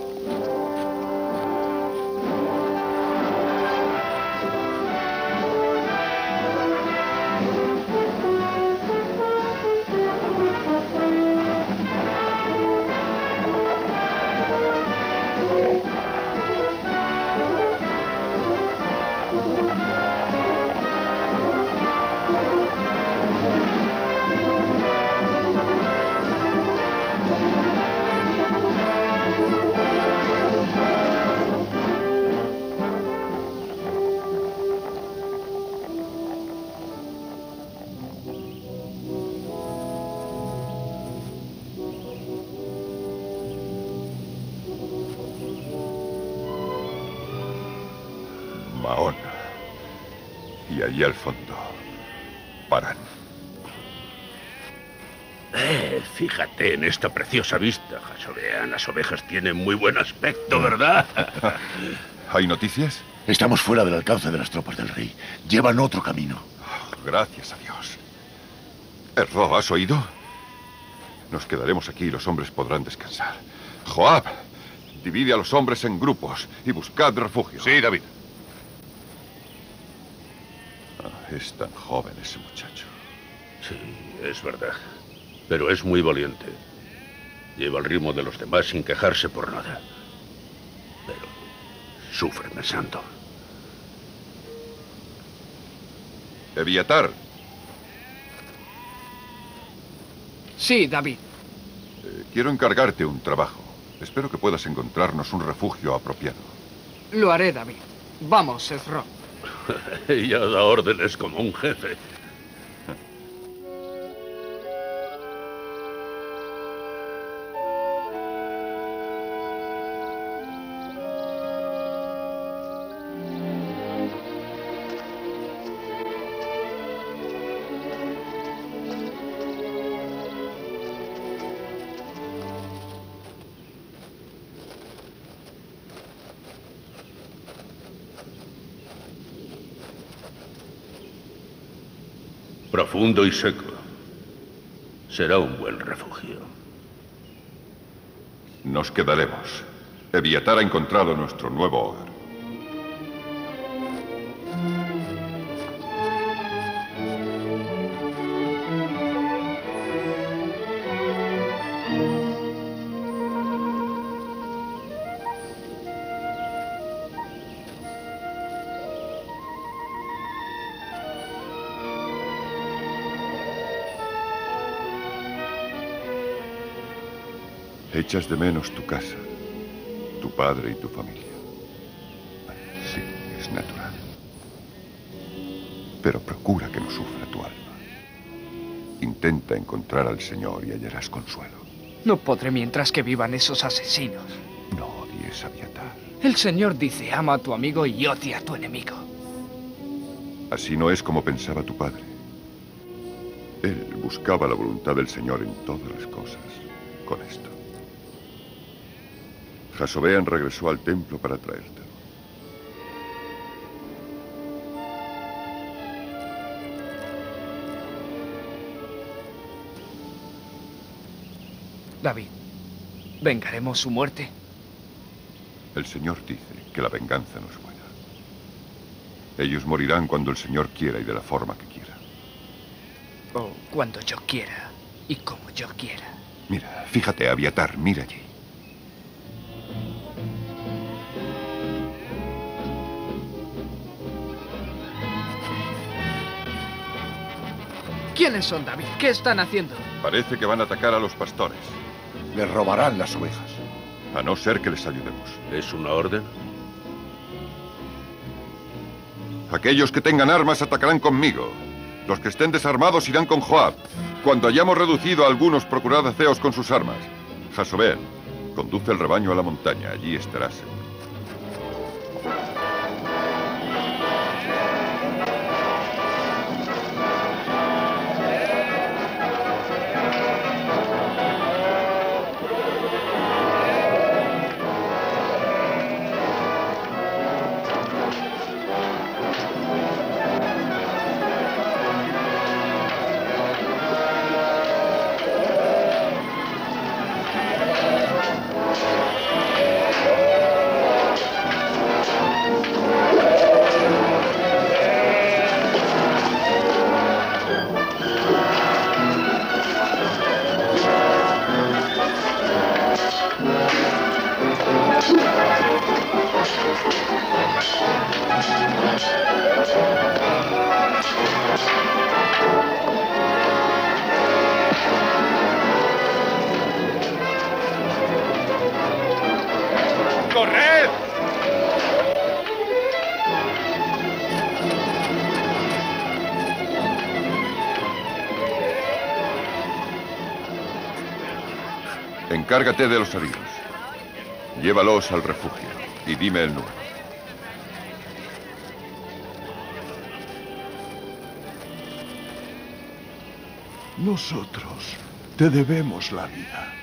Esta preciosa vista, Jasobean. Las ovejas tienen muy buen aspecto, ¿verdad? ¿Hay noticias? Estamos fuera del alcance de las tropas del rey. Llevan otro camino. Gracias a Dios. Erro, ¿has oído? Nos quedaremos aquí y los hombres podrán descansar. Joab, divide a los hombres en grupos y buscad refugio. Sí, David. Ah, es tan joven ese muchacho. Sí, es verdad. Pero es muy valiente. Lleva el ritmo de los demás sin quejarse por nada. Pero sufre pensando. Eviatar, Sí, David. eh, quiero encargarte un trabajo. Espero que puedas encontrarnos un refugio apropiado. Lo haré, David. Vamos, Ezro. Ella da órdenes como un jefe. Profundo y seco. Será un buen refugio. Nos quedaremos. Eviatar ha encontrado nuestro nuevo hogar. Echas de menos tu casa, tu padre y tu familia. Sí, es natural. Pero procura que no sufra tu alma. Intenta encontrar al Señor y hallarás consuelo. No podré mientras que vivan esos asesinos. No odies a Abiatar. El Señor dice, ama a tu amigo y odia a tu enemigo. Así no es como pensaba tu padre. Él buscaba la voluntad del Señor en todas las cosas, con esto. Jasobean regresó al templo para traerte. David, ¿vengaremos su muerte? El Señor dice que la venganza no es buena. Ellos morirán cuando el Señor quiera y de la forma que quiera. O cuando yo quiera y como yo quiera. Mira, fíjate, Aviatar, mira allí. ¿Quiénes son, David? ¿Qué están haciendo? Parece que van a atacar a los pastores. Les robarán las ovejas. A no ser que les ayudemos. ¿Es una orden? Aquellos que tengan armas atacarán conmigo. Los que estén desarmados irán con Joab. Cuando hayamos reducido a algunos, procurad aceos con sus armas. Jasobén, conduce el rebaño a la montaña. Allí estarás seguro. De los heridos. Llévalos al refugio y dime el número. Nosotros te debemos la vida.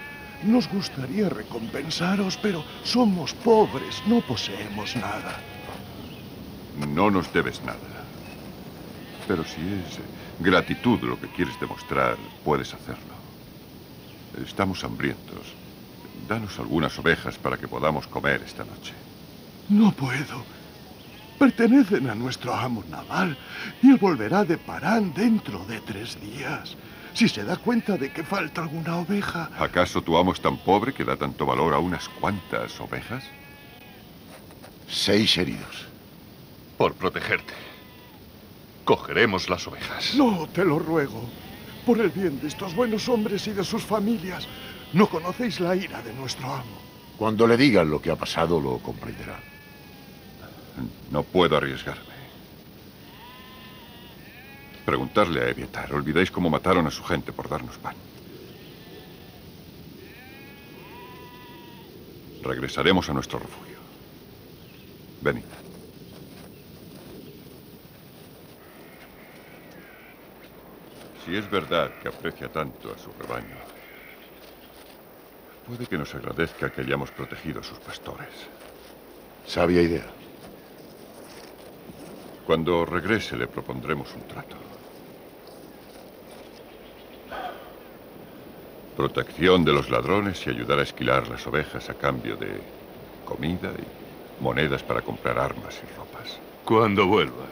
Nos gustaría recompensaros, pero somos pobres, no poseemos nada. No nos debes nada. Pero si es gratitud lo que quieres demostrar, puedes hacerlo. Estamos hambrientos. Danos algunas ovejas para que podamos comer esta noche. No puedo. Pertenecen a nuestro amo naval y él volverá de Parán dentro de tres días. Si se da cuenta de que falta alguna oveja, ¿Acaso tu amo es tan pobre que da tanto valor a unas cuantas ovejas? Seis heridos. Por protegerte. Cogeremos las ovejas. no te lo ruego. Por el bien de estos buenos hombres y de sus familias, no conocéis la ira de nuestro amo. Cuando le digan lo que ha pasado, lo comprenderá. No puedo arriesgarme. Preguntarle a Evietar. Olvidáis cómo mataron a su gente por darnos pan. Regresaremos a nuestro refugio. Venid. Si es verdad que aprecia tanto a su rebaño, puede que nos agradezca que hayamos protegido a sus pastores. Sabia idea. Cuando regrese le propondremos un trato. Protección de los ladrones y ayudar a esquilar las ovejas a cambio de comida y monedas para comprar armas y ropas. Cuando vuelva.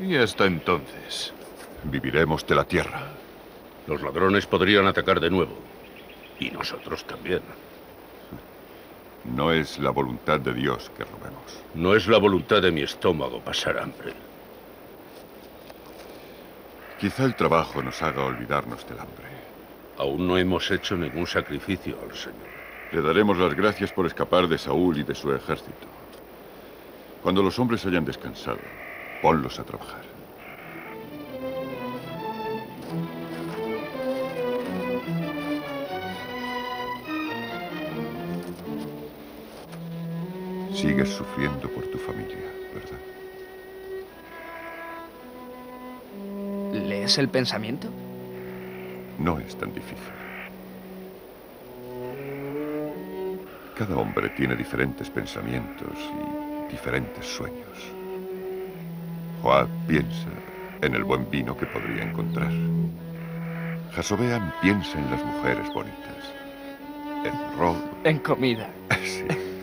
Y hasta entonces. Viviremos de la tierra. Los ladrones podrían atacar de nuevo. Y nosotros también. No es la voluntad de Dios que robemos. No es la voluntad de mi estómago pasar hambre. Quizá el trabajo nos haga olvidarnos del hambre. Aún no hemos hecho ningún sacrificio al Señor. Le daremos las gracias por escapar de Saúl y de su ejército. Cuando los hombres hayan descansado, ponlos a trabajar. Sigues sufriendo por tu familia, ¿verdad? ¿Lees el pensamiento? No es tan difícil. Cada hombre tiene diferentes pensamientos y diferentes sueños. Joab piensa en el buen vino que podría encontrar. Jasobean piensa en las mujeres bonitas. En Rod. En comida. ¿Y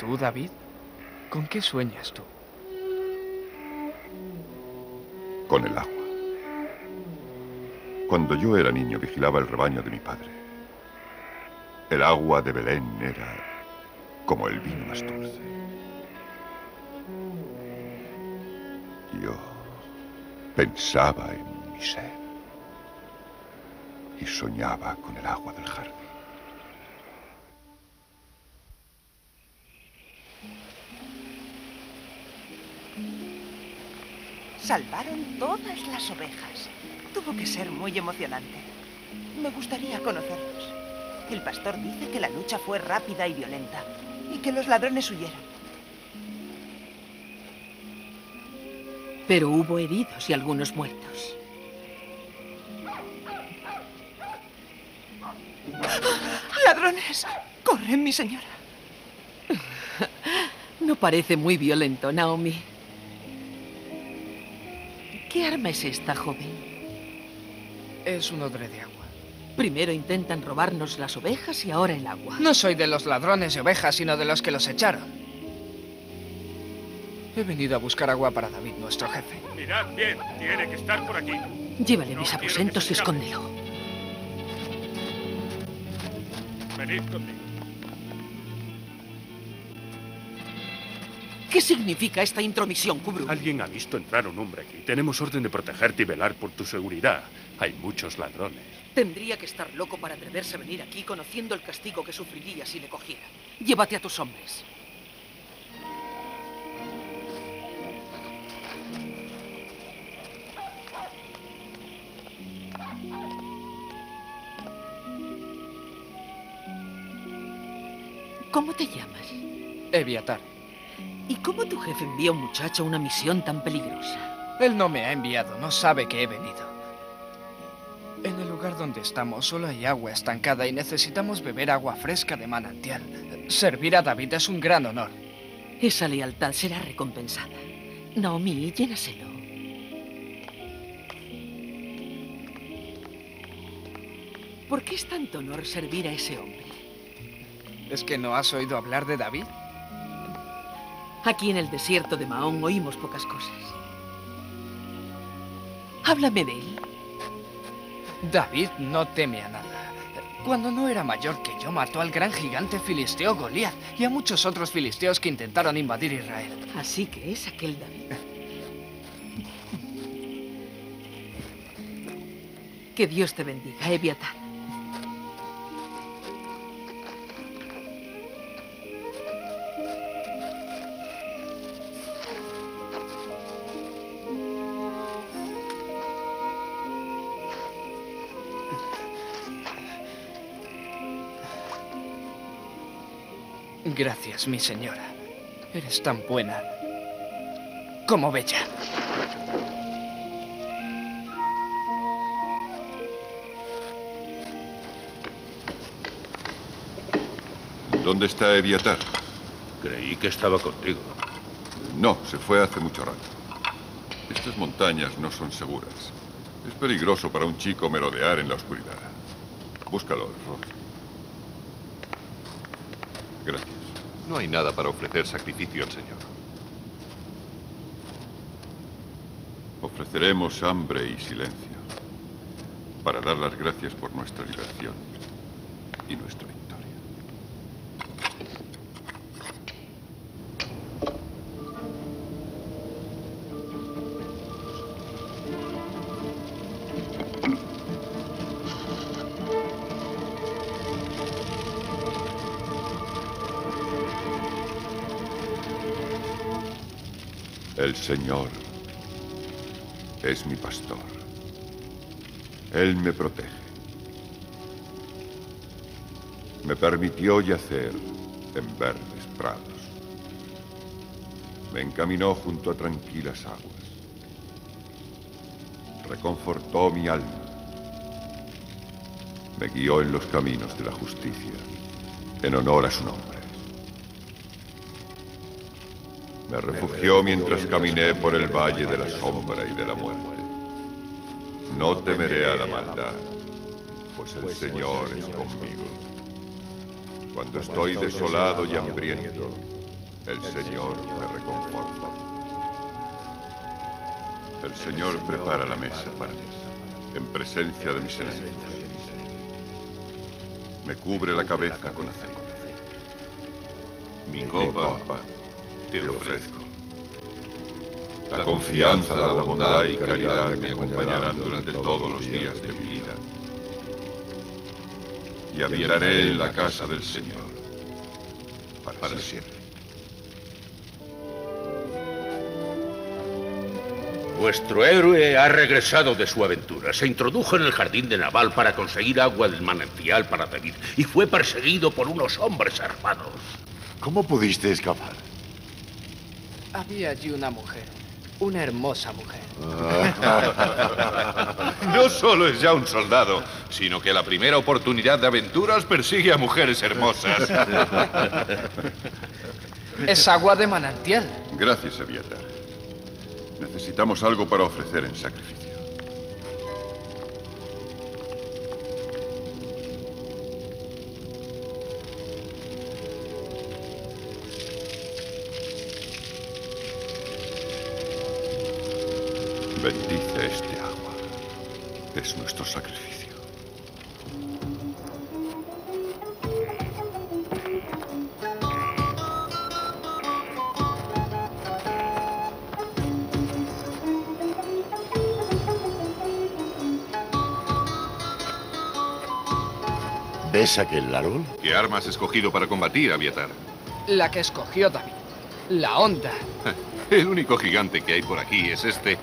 tú, David? ¿Con qué sueñas tú? Con el agua. Cuando yo era niño vigilaba el rebaño de mi padre. El agua de Belén era como el vino más dulce. Yo pensaba en mi ser y soñaba con el agua del jardín. Salvaron todas las ovejas. Tuvo que ser muy emocionante. Me gustaría conocerlos. El pastor dice que la lucha fue rápida y violenta y que los ladrones huyeron. Pero hubo heridos y algunos muertos. ¡Ladrones! ¡Corren, mi señora! No parece muy violento, Naomi. ¿Qué arma es esta, joven? Es un odre de agua. Primero intentan robarnos las ovejas y ahora el agua. No soy de los ladrones de ovejas, sino de los que los echaron. He venido a buscar agua para David, nuestro jefe. Mirad bien, tiene que estar por aquí. Llévale a mis aposentos y escóndelo. Venid conmigo. ¿Qué significa esta intromisión, Kubru? Alguien ha visto entrar un hombre aquí. Tenemos orden de protegerte y velar por tu seguridad. Hay muchos ladrones. Tendría que estar loco para atreverse a venir aquí conociendo el castigo que sufriría si le cogiera. Llévate a tus hombres. ¿Cómo te llamas? Eviatar. ¿Y cómo tu jefe envía a un muchacho a una misión tan peligrosa? Él no me ha enviado, no sabe que he venido. En el lugar donde estamos solo hay agua estancada y necesitamos beber agua fresca de manantial. Servir a David es un gran honor. Esa lealtad será recompensada. Naomi, llénaselo. ¿Por qué es tanto honor servir a ese hombre? ¿Es que no has oído hablar de David? Aquí en el desierto de Mahón oímos pocas cosas. Háblame de él. David no teme a nada. Cuando no era mayor que yo, mató al gran gigante filisteo Goliat y a muchos otros filisteos que intentaron invadir Israel. Así que es aquel David. Que Dios te bendiga, Eviatar. Gracias, mi señora. Eres tan buena como bella. ¿Dónde está Eviatar? Creí que estaba contigo. No, se fue hace mucho rato. Estas montañas no son seguras. Es peligroso para un chico merodear en la oscuridad. Búscalo, Rod. Gracias. No hay nada para ofrecer sacrificio al Señor. Ofreceremos hambre y silencio para dar las gracias por nuestra liberación y nuestra Señor es mi pastor. Él me protege. Me permitió yacer en verdes prados. Me encaminó junto a tranquilas aguas. Reconfortó mi alma. Me guió en los caminos de la justicia, en honor a su nombre. Me refugió mientras caminé por el valle de la sombra y de la muerte. No temeré a la maldad, pues el Señor es conmigo. Cuando estoy desolado y hambriento, el Señor me reconforta. El Señor prepara la mesa para mí, en presencia de mis enemigos. Me cubre la cabeza con aceite. Mi copa te ofrezco. La confianza, la bondad y caridad me acompañarán durante todos los días de mi vida. Y habitaré en la casa del Señor para siempre. Vuestro héroe ha regresado de su aventura. Se introdujo en el jardín de Naval para conseguir agua del manantial para David y fue perseguido por unos hombres armados. ¿Cómo pudiste escapar? Había allí una mujer. Una hermosa mujer. No solo es ya un soldado, sino que la primera oportunidad de aventuras persigue a mujeres hermosas. Es agua de manantial. Gracias, Aviatar. Necesitamos algo para ofrecer en sacrificio. ¿Ves aquel árbol? ¿Qué arma has escogido para combatir, Aviatar? La que escogió David. La onda. El único gigante que hay por aquí es este.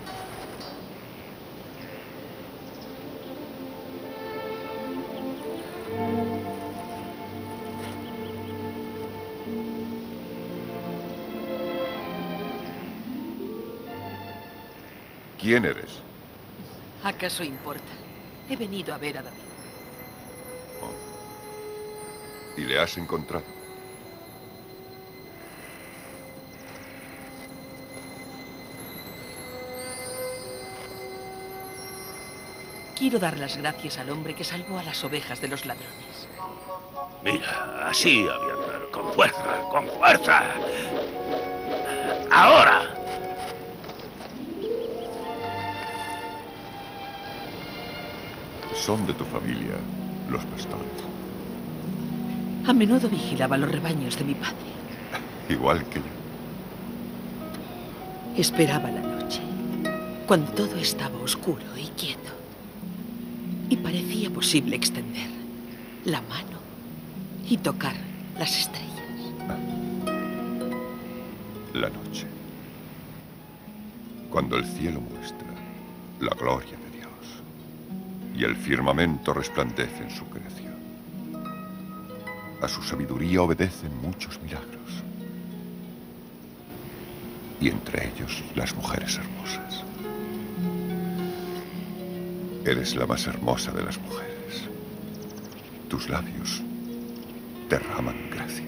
¿Quién eres? ¿Acaso importa? He venido a ver a David. ¿Y le has encontrado? Quiero dar las gracias al hombre que salvó a las ovejas de los ladrones. Mira, así, Aviatar, con fuerza, con fuerza. Ahora. Son de tu familia los pastores. A menudo vigilaba los rebaños de mi padre. Igual que yo. Esperaba la noche, cuando todo estaba oscuro y quieto. Y parecía posible extender la mano y tocar las estrellas. La noche. Cuando el cielo muestra la gloria de Dios y el firmamento resplandece en su creación. A su sabiduría obedecen muchos milagros. Y entre ellos las mujeres hermosas. Eres la más hermosa de las mujeres. Tus labios derraman gracia.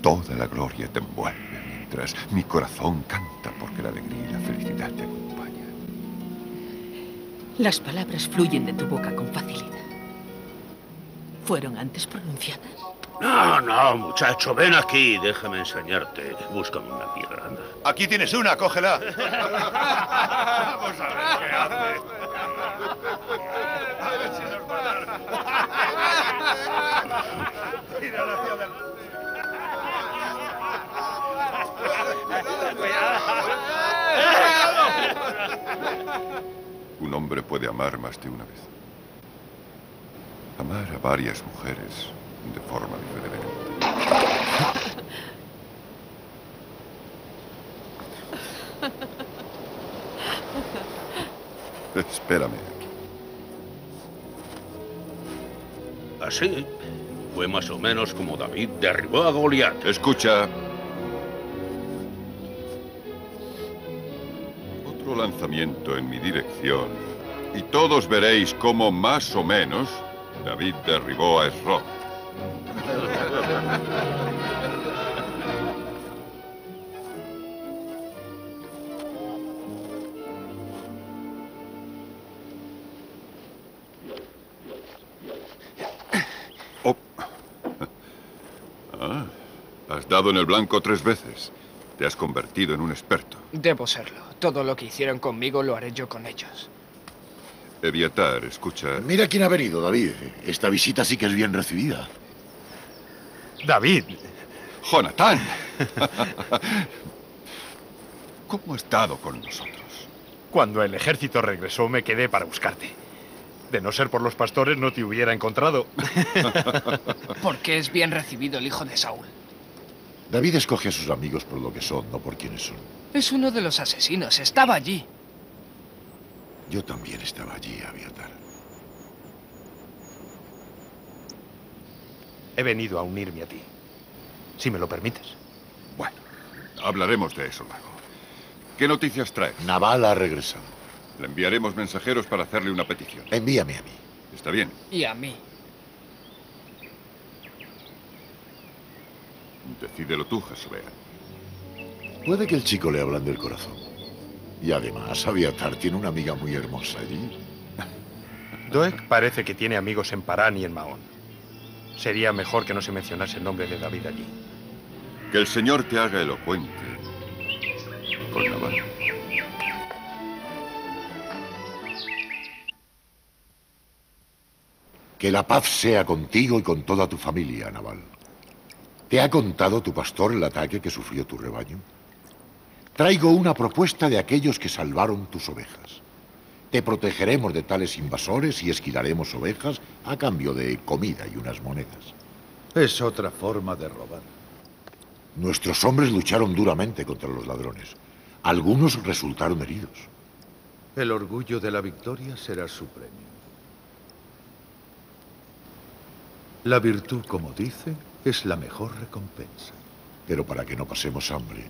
Toda la gloria te envuelve mientras mi corazón canta porque la alegría y la felicidad te acompañan. Las palabras fluyen de tu boca con facilidad. ¿Fueron antes pronunciadas? No, no, muchacho, ven aquí, déjame enseñarte. Búscame una piedra, anda. Aquí tienes una, cógela. Vamos a ver qué hace. A ver si nos va a dar. Un hombre puede amar más de una vez. Amar a varias mujeres de forma diferente. Espérame aquí. Así. Fue más o menos como David derribó a Goliat. Escucha. Otro lanzamiento en mi dirección y todos veréis cómo más o menos David derribó a Esro. Oh. Ah, has dado en el blanco tres veces. Te has convertido en un experto. Debo serlo. Todo lo que hicieron conmigo lo haré yo con ellos. Eviatar, escucha. Mira quién ha venido, David. Esta visita sí que es bien recibida. David. Jonathan. ¿Cómo ha estado con nosotros? Cuando el ejército regresó me quedé para buscarte. De no ser por los pastores no te hubiera encontrado. Porque es bien recibido el hijo de Saúl. David escoge a sus amigos por lo que son, no por quiénes son. Es uno de los asesinos. Estaba allí. Yo también estaba allí, Abiatar. He venido a unirme a ti. Si me lo permites. Bueno, hablaremos de eso luego. ¿Qué noticias traes? Naval ha regresado. Le enviaremos mensajeros para hacerle una petición. Envíame a mí. Está bien. Y a mí. Decídelo tú, Jasubea. Puede que el chico le hablan del corazón. Y además, Abiatar tiene una amiga muy hermosa allí. Doek parece que tiene amigos en Parán y en Mahón. Sería mejor que no se mencionase el nombre de David allí. Que el Señor te haga elocuente con Naval. Que la paz sea contigo y con toda tu familia, Naval. ¿Te ha contado tu pastor el ataque que sufrió tu rebaño? Traigo una propuesta de aquellos que salvaron tus ovejas. Te protegeremos de tales invasores y esquilaremos ovejas a cambio de comida y unas monedas. Es otra forma de robar. Nuestros hombres lucharon duramente contra los ladrones. Algunos resultaron heridos. El orgullo de la victoria será su premio. La virtud, como dice, es la mejor recompensa. Pero para que no pasemos hambre,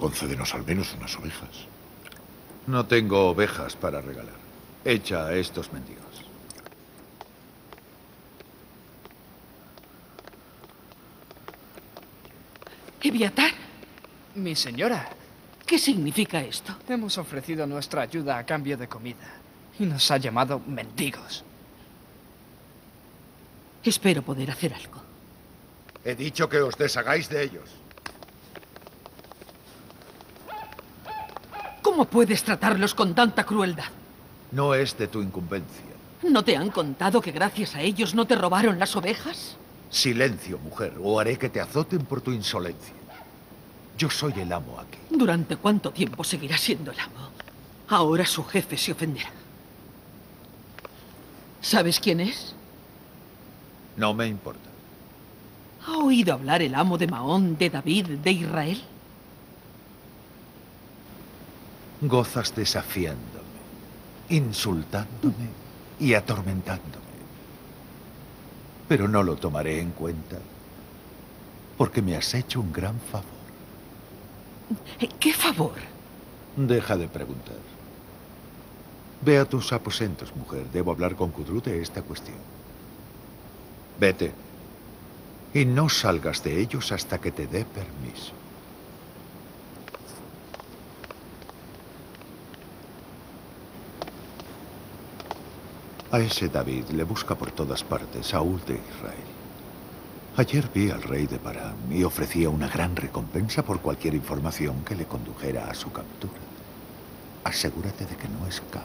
concédenos al menos unas ovejas. No tengo ovejas para regalar. Echa a estos mendigos. ¿Eviatar? Mi señora. ¿Qué significa esto? Hemos ofrecido nuestra ayuda a cambio de comida. Y nos ha llamado mendigos. Espero poder hacer algo. He dicho que os deshagáis de ellos. ¿Cómo puedes tratarlos con tanta crueldad? No es de tu incumbencia. ¿No te han contado que gracias a ellos no te robaron las ovejas? Silencio, mujer, o haré que te azoten por tu insolencia. Yo soy el amo aquí. ¿Durante cuánto tiempo seguirá siendo el amo? Ahora su jefe se ofenderá. ¿Sabes quién es? No me importa. ¿Ha oído hablar el amo de Mahón, de David, de Israel? Gozas desafiándome, insultándome y atormentándome. Pero no lo tomaré en cuenta porque me has hecho un gran favor. ¿Qué favor? Deja de preguntar. Ve a tus aposentos, mujer. Debo hablar con Kudru de esta cuestión. Vete. Y no salgas de ellos hasta que te dé permiso. A ese David le busca por todas partes Saúl de Israel. Ayer vi al rey de Parán y ofrecía una gran recompensa por cualquier información que le condujera a su captura. Asegúrate de que no escapa.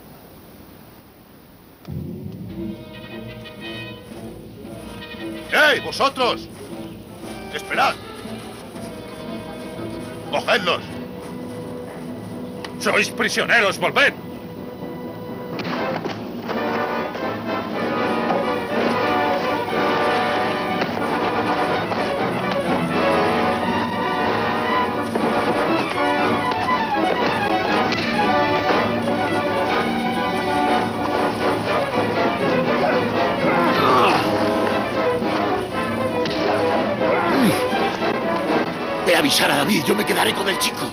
¡Hey, vosotros! ¡Esperad! ¡Cogedlos! ¡Sois prisioneros! ¡Volved! Yo me quedaré con el chico.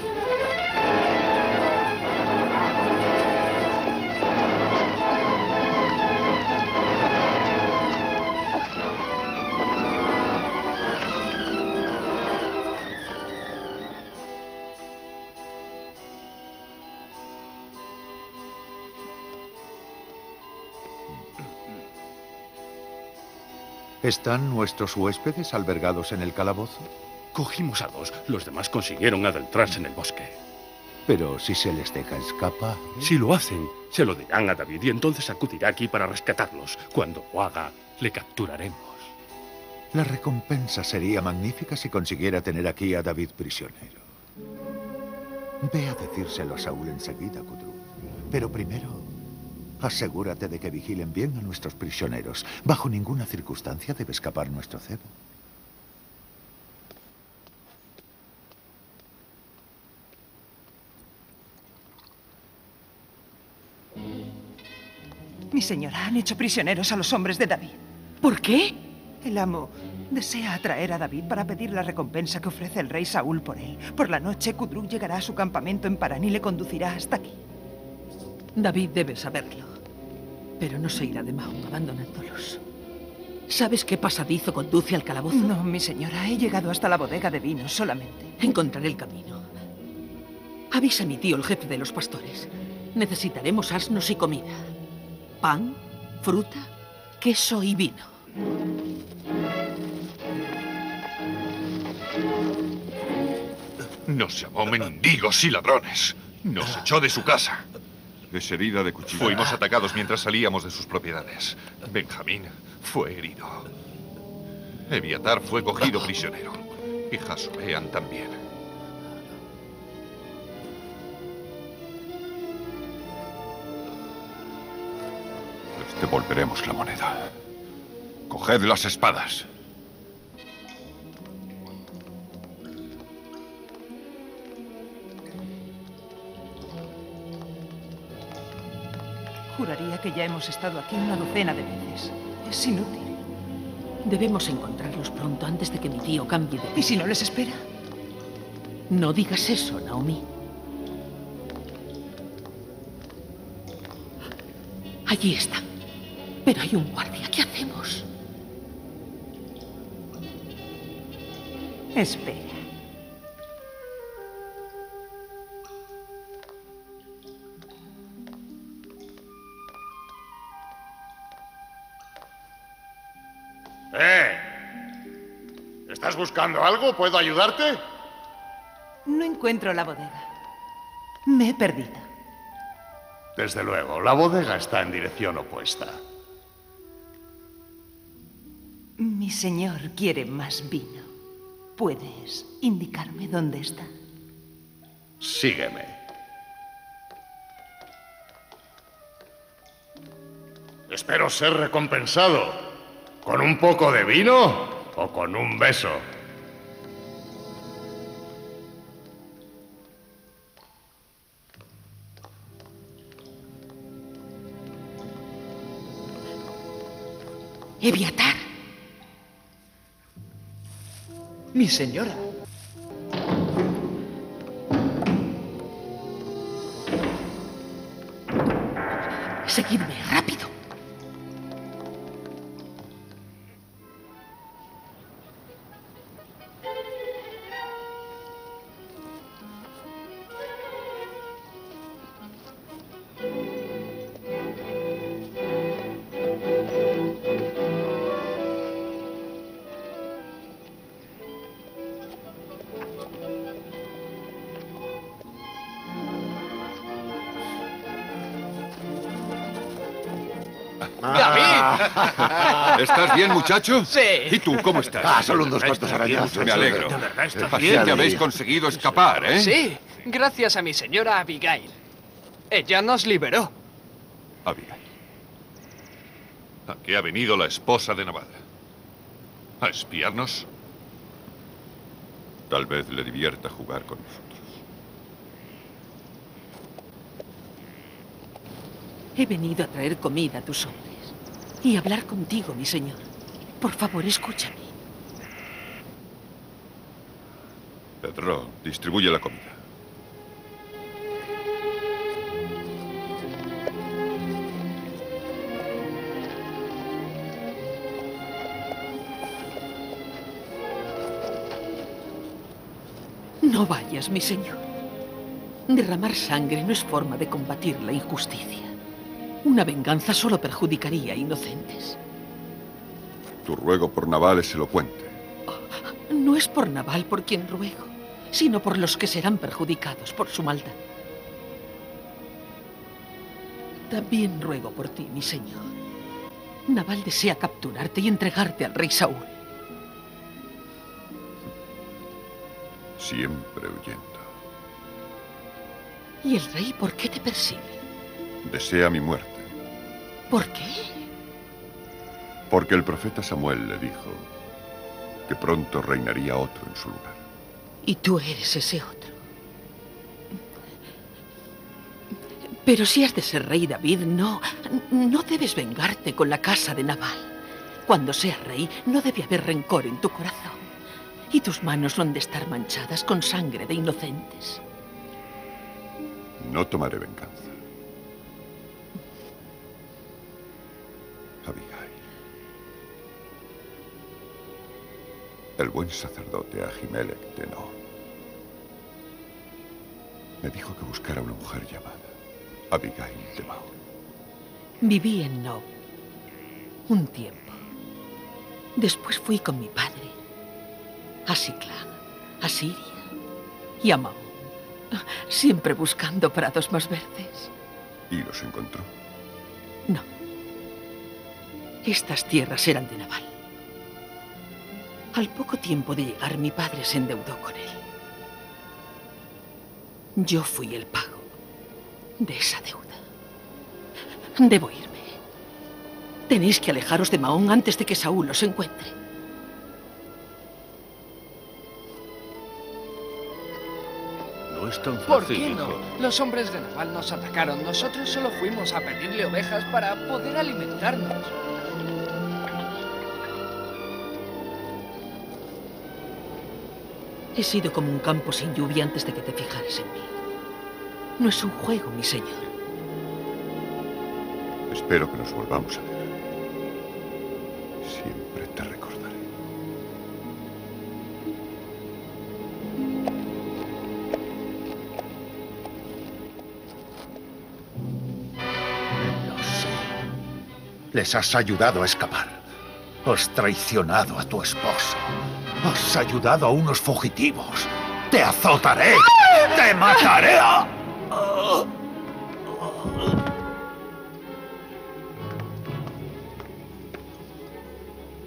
¿Están nuestros huéspedes albergados en el calabozo? Cogimos a dos. Los demás consiguieron adentrarse en el bosque. Pero si se les deja escapar... Si lo hacen, se lo dirán a David y entonces acudirá aquí para rescatarlos. Cuando lo haga, le capturaremos. La recompensa sería magnífica si consiguiera tener aquí a David prisionero. Ve a decírselo a Saúl enseguida, Kudru. Pero primero, asegúrate de que vigilen bien a nuestros prisioneros. Bajo ninguna circunstancia debe escapar nuestro cebo. Mi señora, han hecho prisioneros a los hombres de David. ¿Por qué? El amo desea atraer a David para pedir la recompensa que ofrece el rey Saúl por él. Por la noche, Kudruk llegará a su campamento en Parán y le conducirá hasta aquí. David debe saberlo. Pero no se irá de Mahon abandonándolos. ¿Sabes qué pasadizo conduce al calabozo? No, mi señora, he llegado hasta la bodega de vino solamente. Encontraré el camino. Avisa a mi tío, el jefe de los pastores. Necesitaremos asnos y comida. Pan, fruta, queso y vino. Nos llamó mendigos y ladrones. Nos echó de su casa. Es herida de cuchillo. Fuimos atacados mientras salíamos de sus propiedades. Benjamín fue herido. Eviatar fue cogido prisionero. Y Jasobean también. Devolveremos la moneda. Coged las espadas. Juraría que ya hemos estado aquí una docena de veces. Es inútil. Debemos encontrarlos pronto antes de que mi tío cambie de... ¿Y si no les espera? No digas eso, Naomi. Allí está. Pero hay un guardia. ¿Qué hacemos? Espera. ¡Eh! ¿Estás buscando algo? ¿Puedo ayudarte? No encuentro la bodega. Me he perdido. Desde luego, la bodega está en dirección opuesta. Señor quiere más vino. ¿Puedes indicarme dónde está? Sígueme. Espero ser recompensado. ¿Con un poco de vino o con un beso? Eviatar. Mi señora. Seguidme. Bien, muchacho? Sí. ¿Y tú, cómo estás? Ah, solo unos cuantos arañazos. Me alegro. De verdad, que habéis conseguido escapar, ¿eh? Sí, gracias a mi señora Abigail. Ella nos liberó. Abigail. ¿A qué ha venido la esposa de Naval? ¿A espiarnos? Tal vez le divierta jugar con nosotros. He venido a traer comida a tus hombres. Y hablar contigo, mi señor. Por favor, escúchame. Pedro, distribuye la comida. No vayas, mi señor. Derramar sangre no es forma de combatir la injusticia. Una venganza solo perjudicaría a inocentes. Tu ruego por Naval es elocuente. No es por Naval por quien ruego, sino por los que serán perjudicados por su maldad. También ruego por ti, mi señor. Naval desea capturarte y entregarte al rey Saúl. Siempre huyendo. ¿Y el rey por qué te persigue? Desea mi muerte. ¿Por qué? Porque el profeta Samuel le dijo que pronto reinaría otro en su lugar. Y tú eres ese otro. Pero si has de ser rey David, no, no debes vengarte con la casa de Naval. Cuando seas rey, no debe haber rencor en tu corazón. Y tus manos no han de estar manchadas con sangre de inocentes. No tomaré venganza. El buen sacerdote Ahimelech de No me dijo que buscara una mujer llamada Abigail de Mao. Viví en Nob un tiempo. Después fui con mi padre a Siclag, a Siria y a Mao. Siempre buscando prados más verdes. ¿Y los encontró? No. Estas tierras eran de Naval. Al poco tiempo de llegar, mi padre se endeudó con él. Yo fui el pago de esa deuda. Debo irme. Tenéis que alejaros de Mahón antes de que Saúl os encuentre. No es tan ¿Por fácil, qué no? hijo. Los hombres de Naval nos atacaron. Nosotros solo fuimos a pedirle ovejas para poder alimentarnos. He sido como un campo sin lluvia antes de que te fijaras en mí. No es un juego, mi señor. Espero que nos volvamos a ver. Siempre te recordaré. Les has ayudado a escapar. Has traicionado a tu esposo. Has ayudado a unos fugitivos. Te azotaré. Te mataré.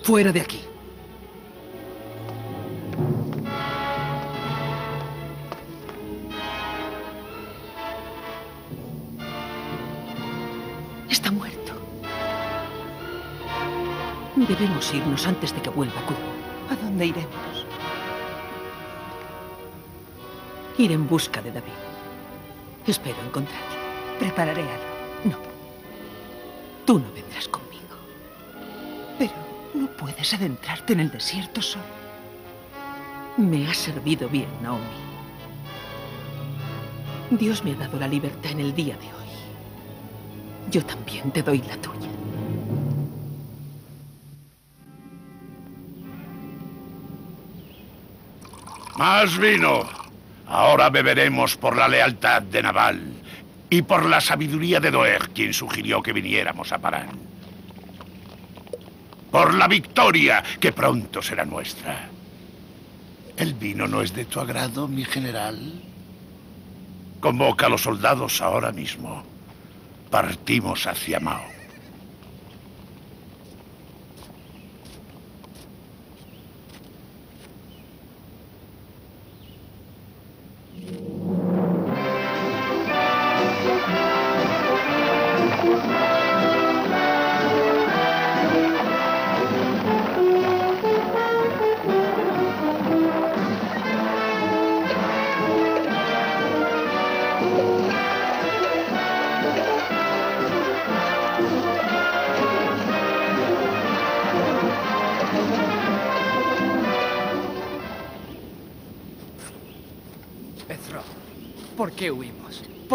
Fuera de aquí. Está muerto. Debemos irnos antes de que vuelva Kuro. ¿A dónde iremos? Ir en busca de David. Espero encontrarlo. Prepararé algo. No. Tú no vendrás conmigo. Pero no puedes adentrarte en el desierto solo. Me ha servido bien, Naomi. Dios me ha dado la libertad en el día de hoy. Yo también te doy la tuya. Más vino. Ahora beberemos por la lealtad de Naval y por la sabiduría de Doeg, quien sugirió que viniéramos a Parán. Por la victoria que pronto será nuestra. ¿El vino no es de tu agrado, mi general? Convoca a los soldados ahora mismo. Partimos hacia Mao.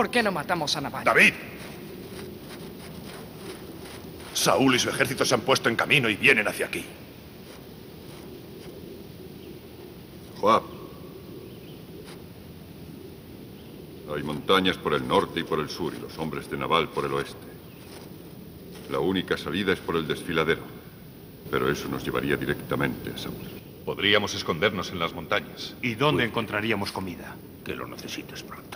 ¿Por qué no matamos a Naval? ¡David! Saúl y su ejército se han puesto en camino y vienen hacia aquí. Joab. Hay montañas por el norte y por el sur y los hombres de Naval por el oeste. La única salida es por el desfiladero, pero eso nos llevaría directamente a Saúl. Podríamos escondernos en las montañas. ¿Y dónde encontraríamos comida? Que lo necesites pronto.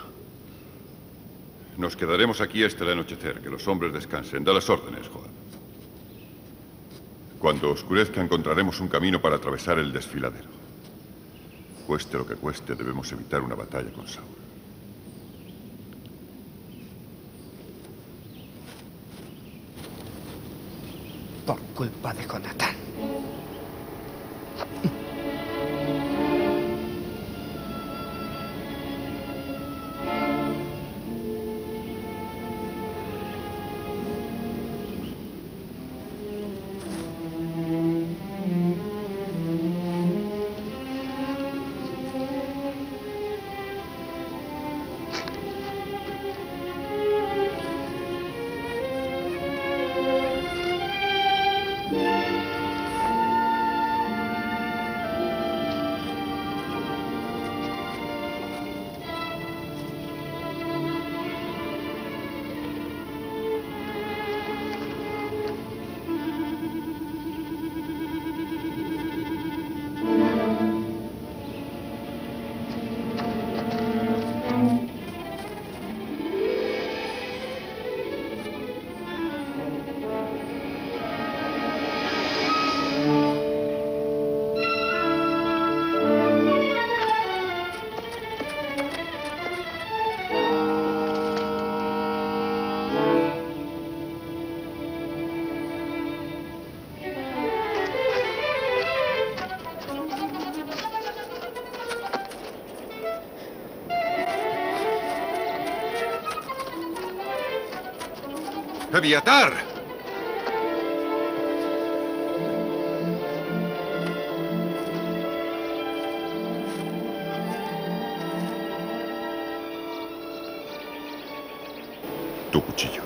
Nos quedaremos aquí hasta el anochecer, que los hombres descansen. Da las órdenes, Joab. Cuando oscurezca encontraremos un camino para atravesar el desfiladero. Cueste lo que cueste, debemos evitar una batalla con Saúl. Por culpa de Jonathan. ¡Aviatar! Tu cuchillo.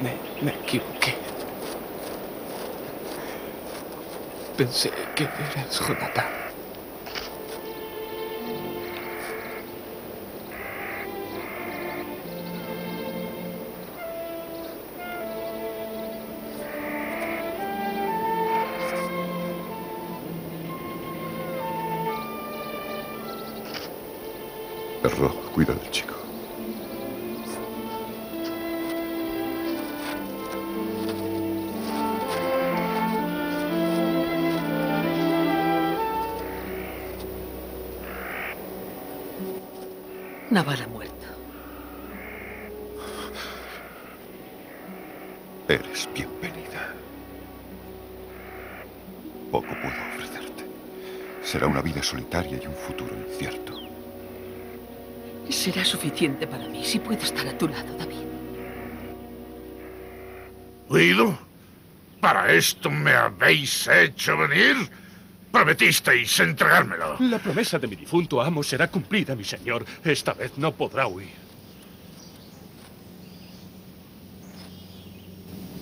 Me, me equivoqué. Pensé que eras Jonathan. Cuida del chico. Suficiente para mí si puedo estar a tu lado, David. ¿Oído? ¿Para esto me habéis hecho venir? Prometisteis entregármelo. La promesa de mi difunto amo será cumplida, mi señor. Esta vez no podrá huir.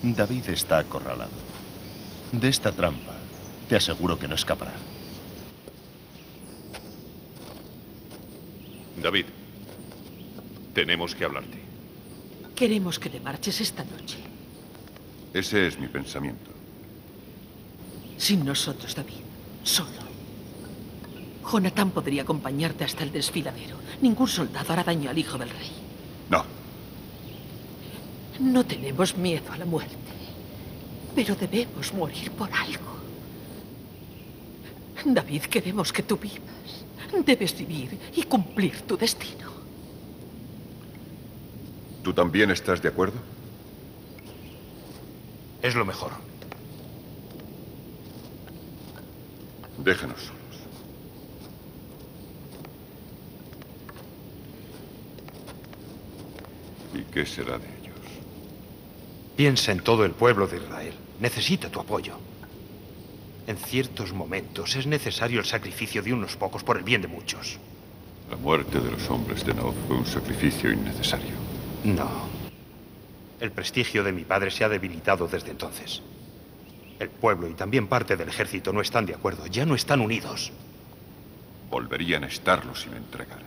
David está acorralado. De esta trampa, te aseguro que no escapará. David, tenemos que hablarte. Queremos que te marches esta noche. Ese es mi pensamiento. Sin nosotros, David. Solo. Jonathan podría acompañarte hasta el desfiladero. Ningún soldado hará daño al hijo del rey. No. No tenemos miedo a la muerte. Pero debemos morir por algo. David, queremos que tú vivas. Debes vivir y cumplir tu destino. ¿Tú también estás de acuerdo? Es lo mejor. Déjanos solos. ¿Y qué será de ellos? Piensa en todo el pueblo de Israel. Necesita tu apoyo. En ciertos momentos es necesario el sacrificio de unos pocos por el bien de muchos. La muerte de los hombres de Nob fue un sacrificio innecesario. No. El prestigio de mi padre se ha debilitado desde entonces. El pueblo y también parte del ejército no están de acuerdo, ya no están unidos. Volverían a estarlo si me entregara.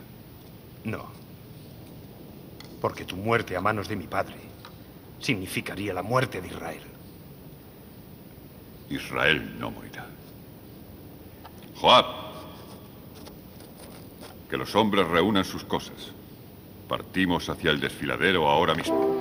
No. Porque tu muerte a manos de mi padre significaría la muerte de Israel. Israel no morirá. Joab, que los hombres reúnan sus cosas. Partimos hacia el desfiladero ahora mismo.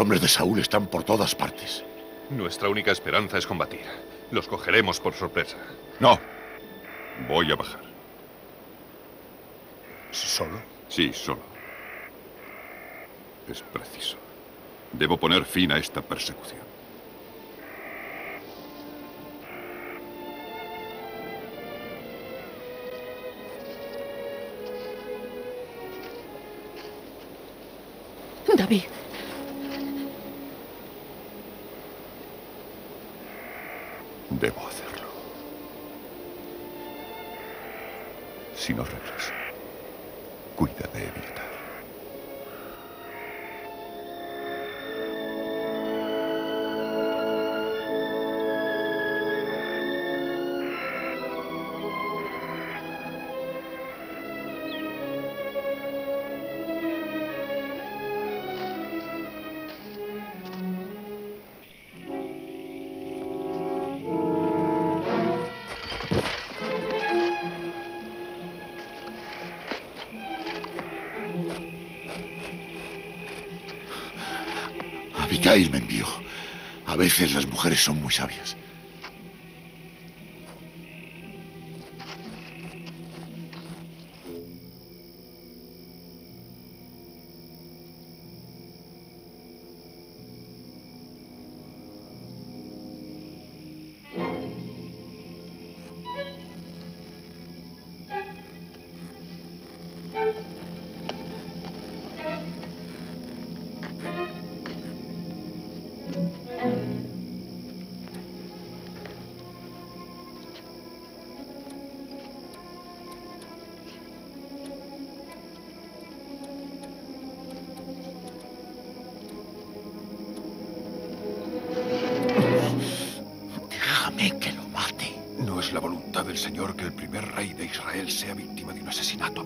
Hombres de Saúl están por todas partes. Nuestra única esperanza es combatir. Los cogeremos por sorpresa. No. Voy a bajar. ¿Solo? Sí, solo. Es preciso. Debo poner fin a esta persecución. David. Las mujeres son muy sabias. Israel sea víctima de un asesinato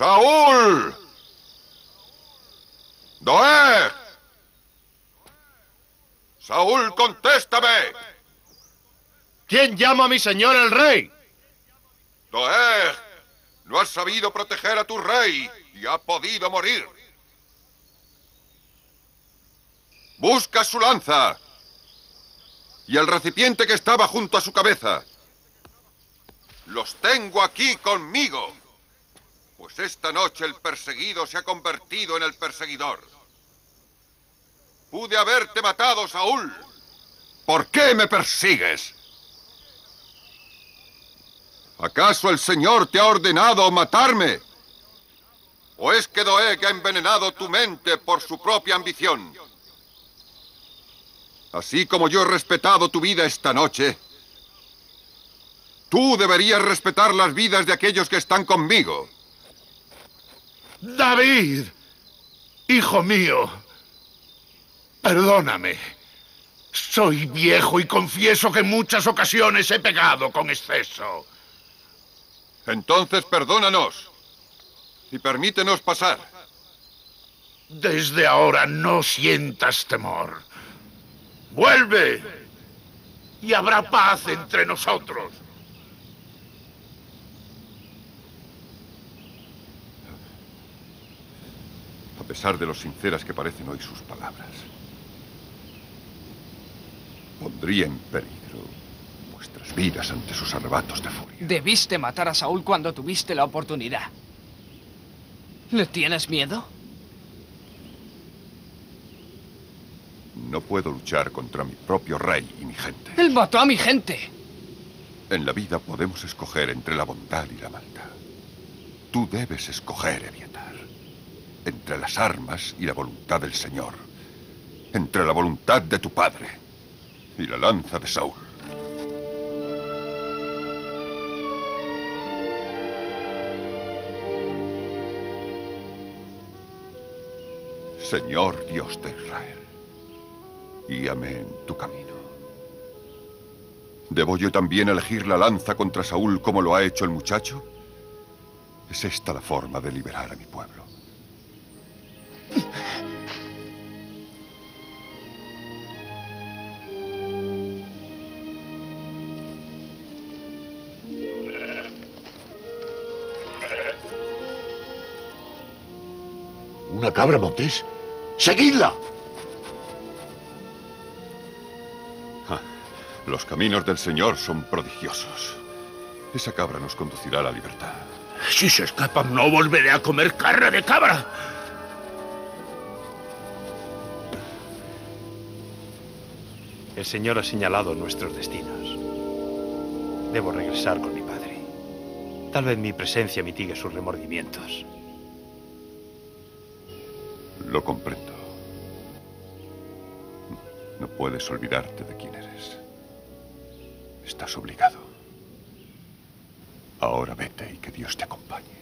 ¡Saúl! ¡Doeg! ¡Saúl, contéstame! ¿Quién llama a mi señor el rey? Doeg, no has sabido proteger a tu rey y ha podido morir. Busca su lanza y el recipiente que estaba junto a su cabeza. Los tengo aquí conmigo. Pues esta noche el perseguido se ha convertido en el perseguidor. Pude haberte matado, Saúl. ¿Por qué me persigues? ¿Acaso el Señor te ha ordenado matarme? ¿O es que Doeg ha envenenado tu mente por su propia ambición? Así como yo he respetado tu vida esta noche, tú deberías respetar las vidas de aquellos que están conmigo. David, hijo mío, perdóname. Soy viejo y confieso que en muchas ocasiones he pegado con exceso. Entonces perdónanos y permítenos pasar. Desde ahora no sientas temor. Vuelve y habrá paz entre nosotros. Pesar de lo sinceras que parecen hoy sus palabras, pondría en peligro vuestras vidas ante sus arrebatos de furia. Debiste matar a Saúl cuando tuviste la oportunidad. ¿Le tienes miedo? No puedo luchar contra mi propio rey y mi gente. Él mató a mi gente. En la vida podemos escoger entre la bondad y la maldad. Tú debes escoger, Eviatar, entre las armas y la voluntad del Señor, entre la voluntad de tu padre y la lanza de Saúl. Señor Dios de Israel, guíame en tu camino. ¿Debo yo también elegir la lanza contra Saúl como lo ha hecho el muchacho? ¿Es esta la forma de liberar a mi pueblo? ¿Una cabra montés? ¡Seguidla! Ah, los caminos del Señor son prodigiosos. Esa cabra nos conducirá a la libertad. Si se escapan, no volveré a comer carne de cabra. El Señor ha señalado nuestros destinos. Debo regresar con mi padre. Tal vez mi presencia mitigue sus remordimientos. Lo comprendo. No puedes olvidarte de quién eres. Estás obligado. Ahora vete y que Dios te acompañe.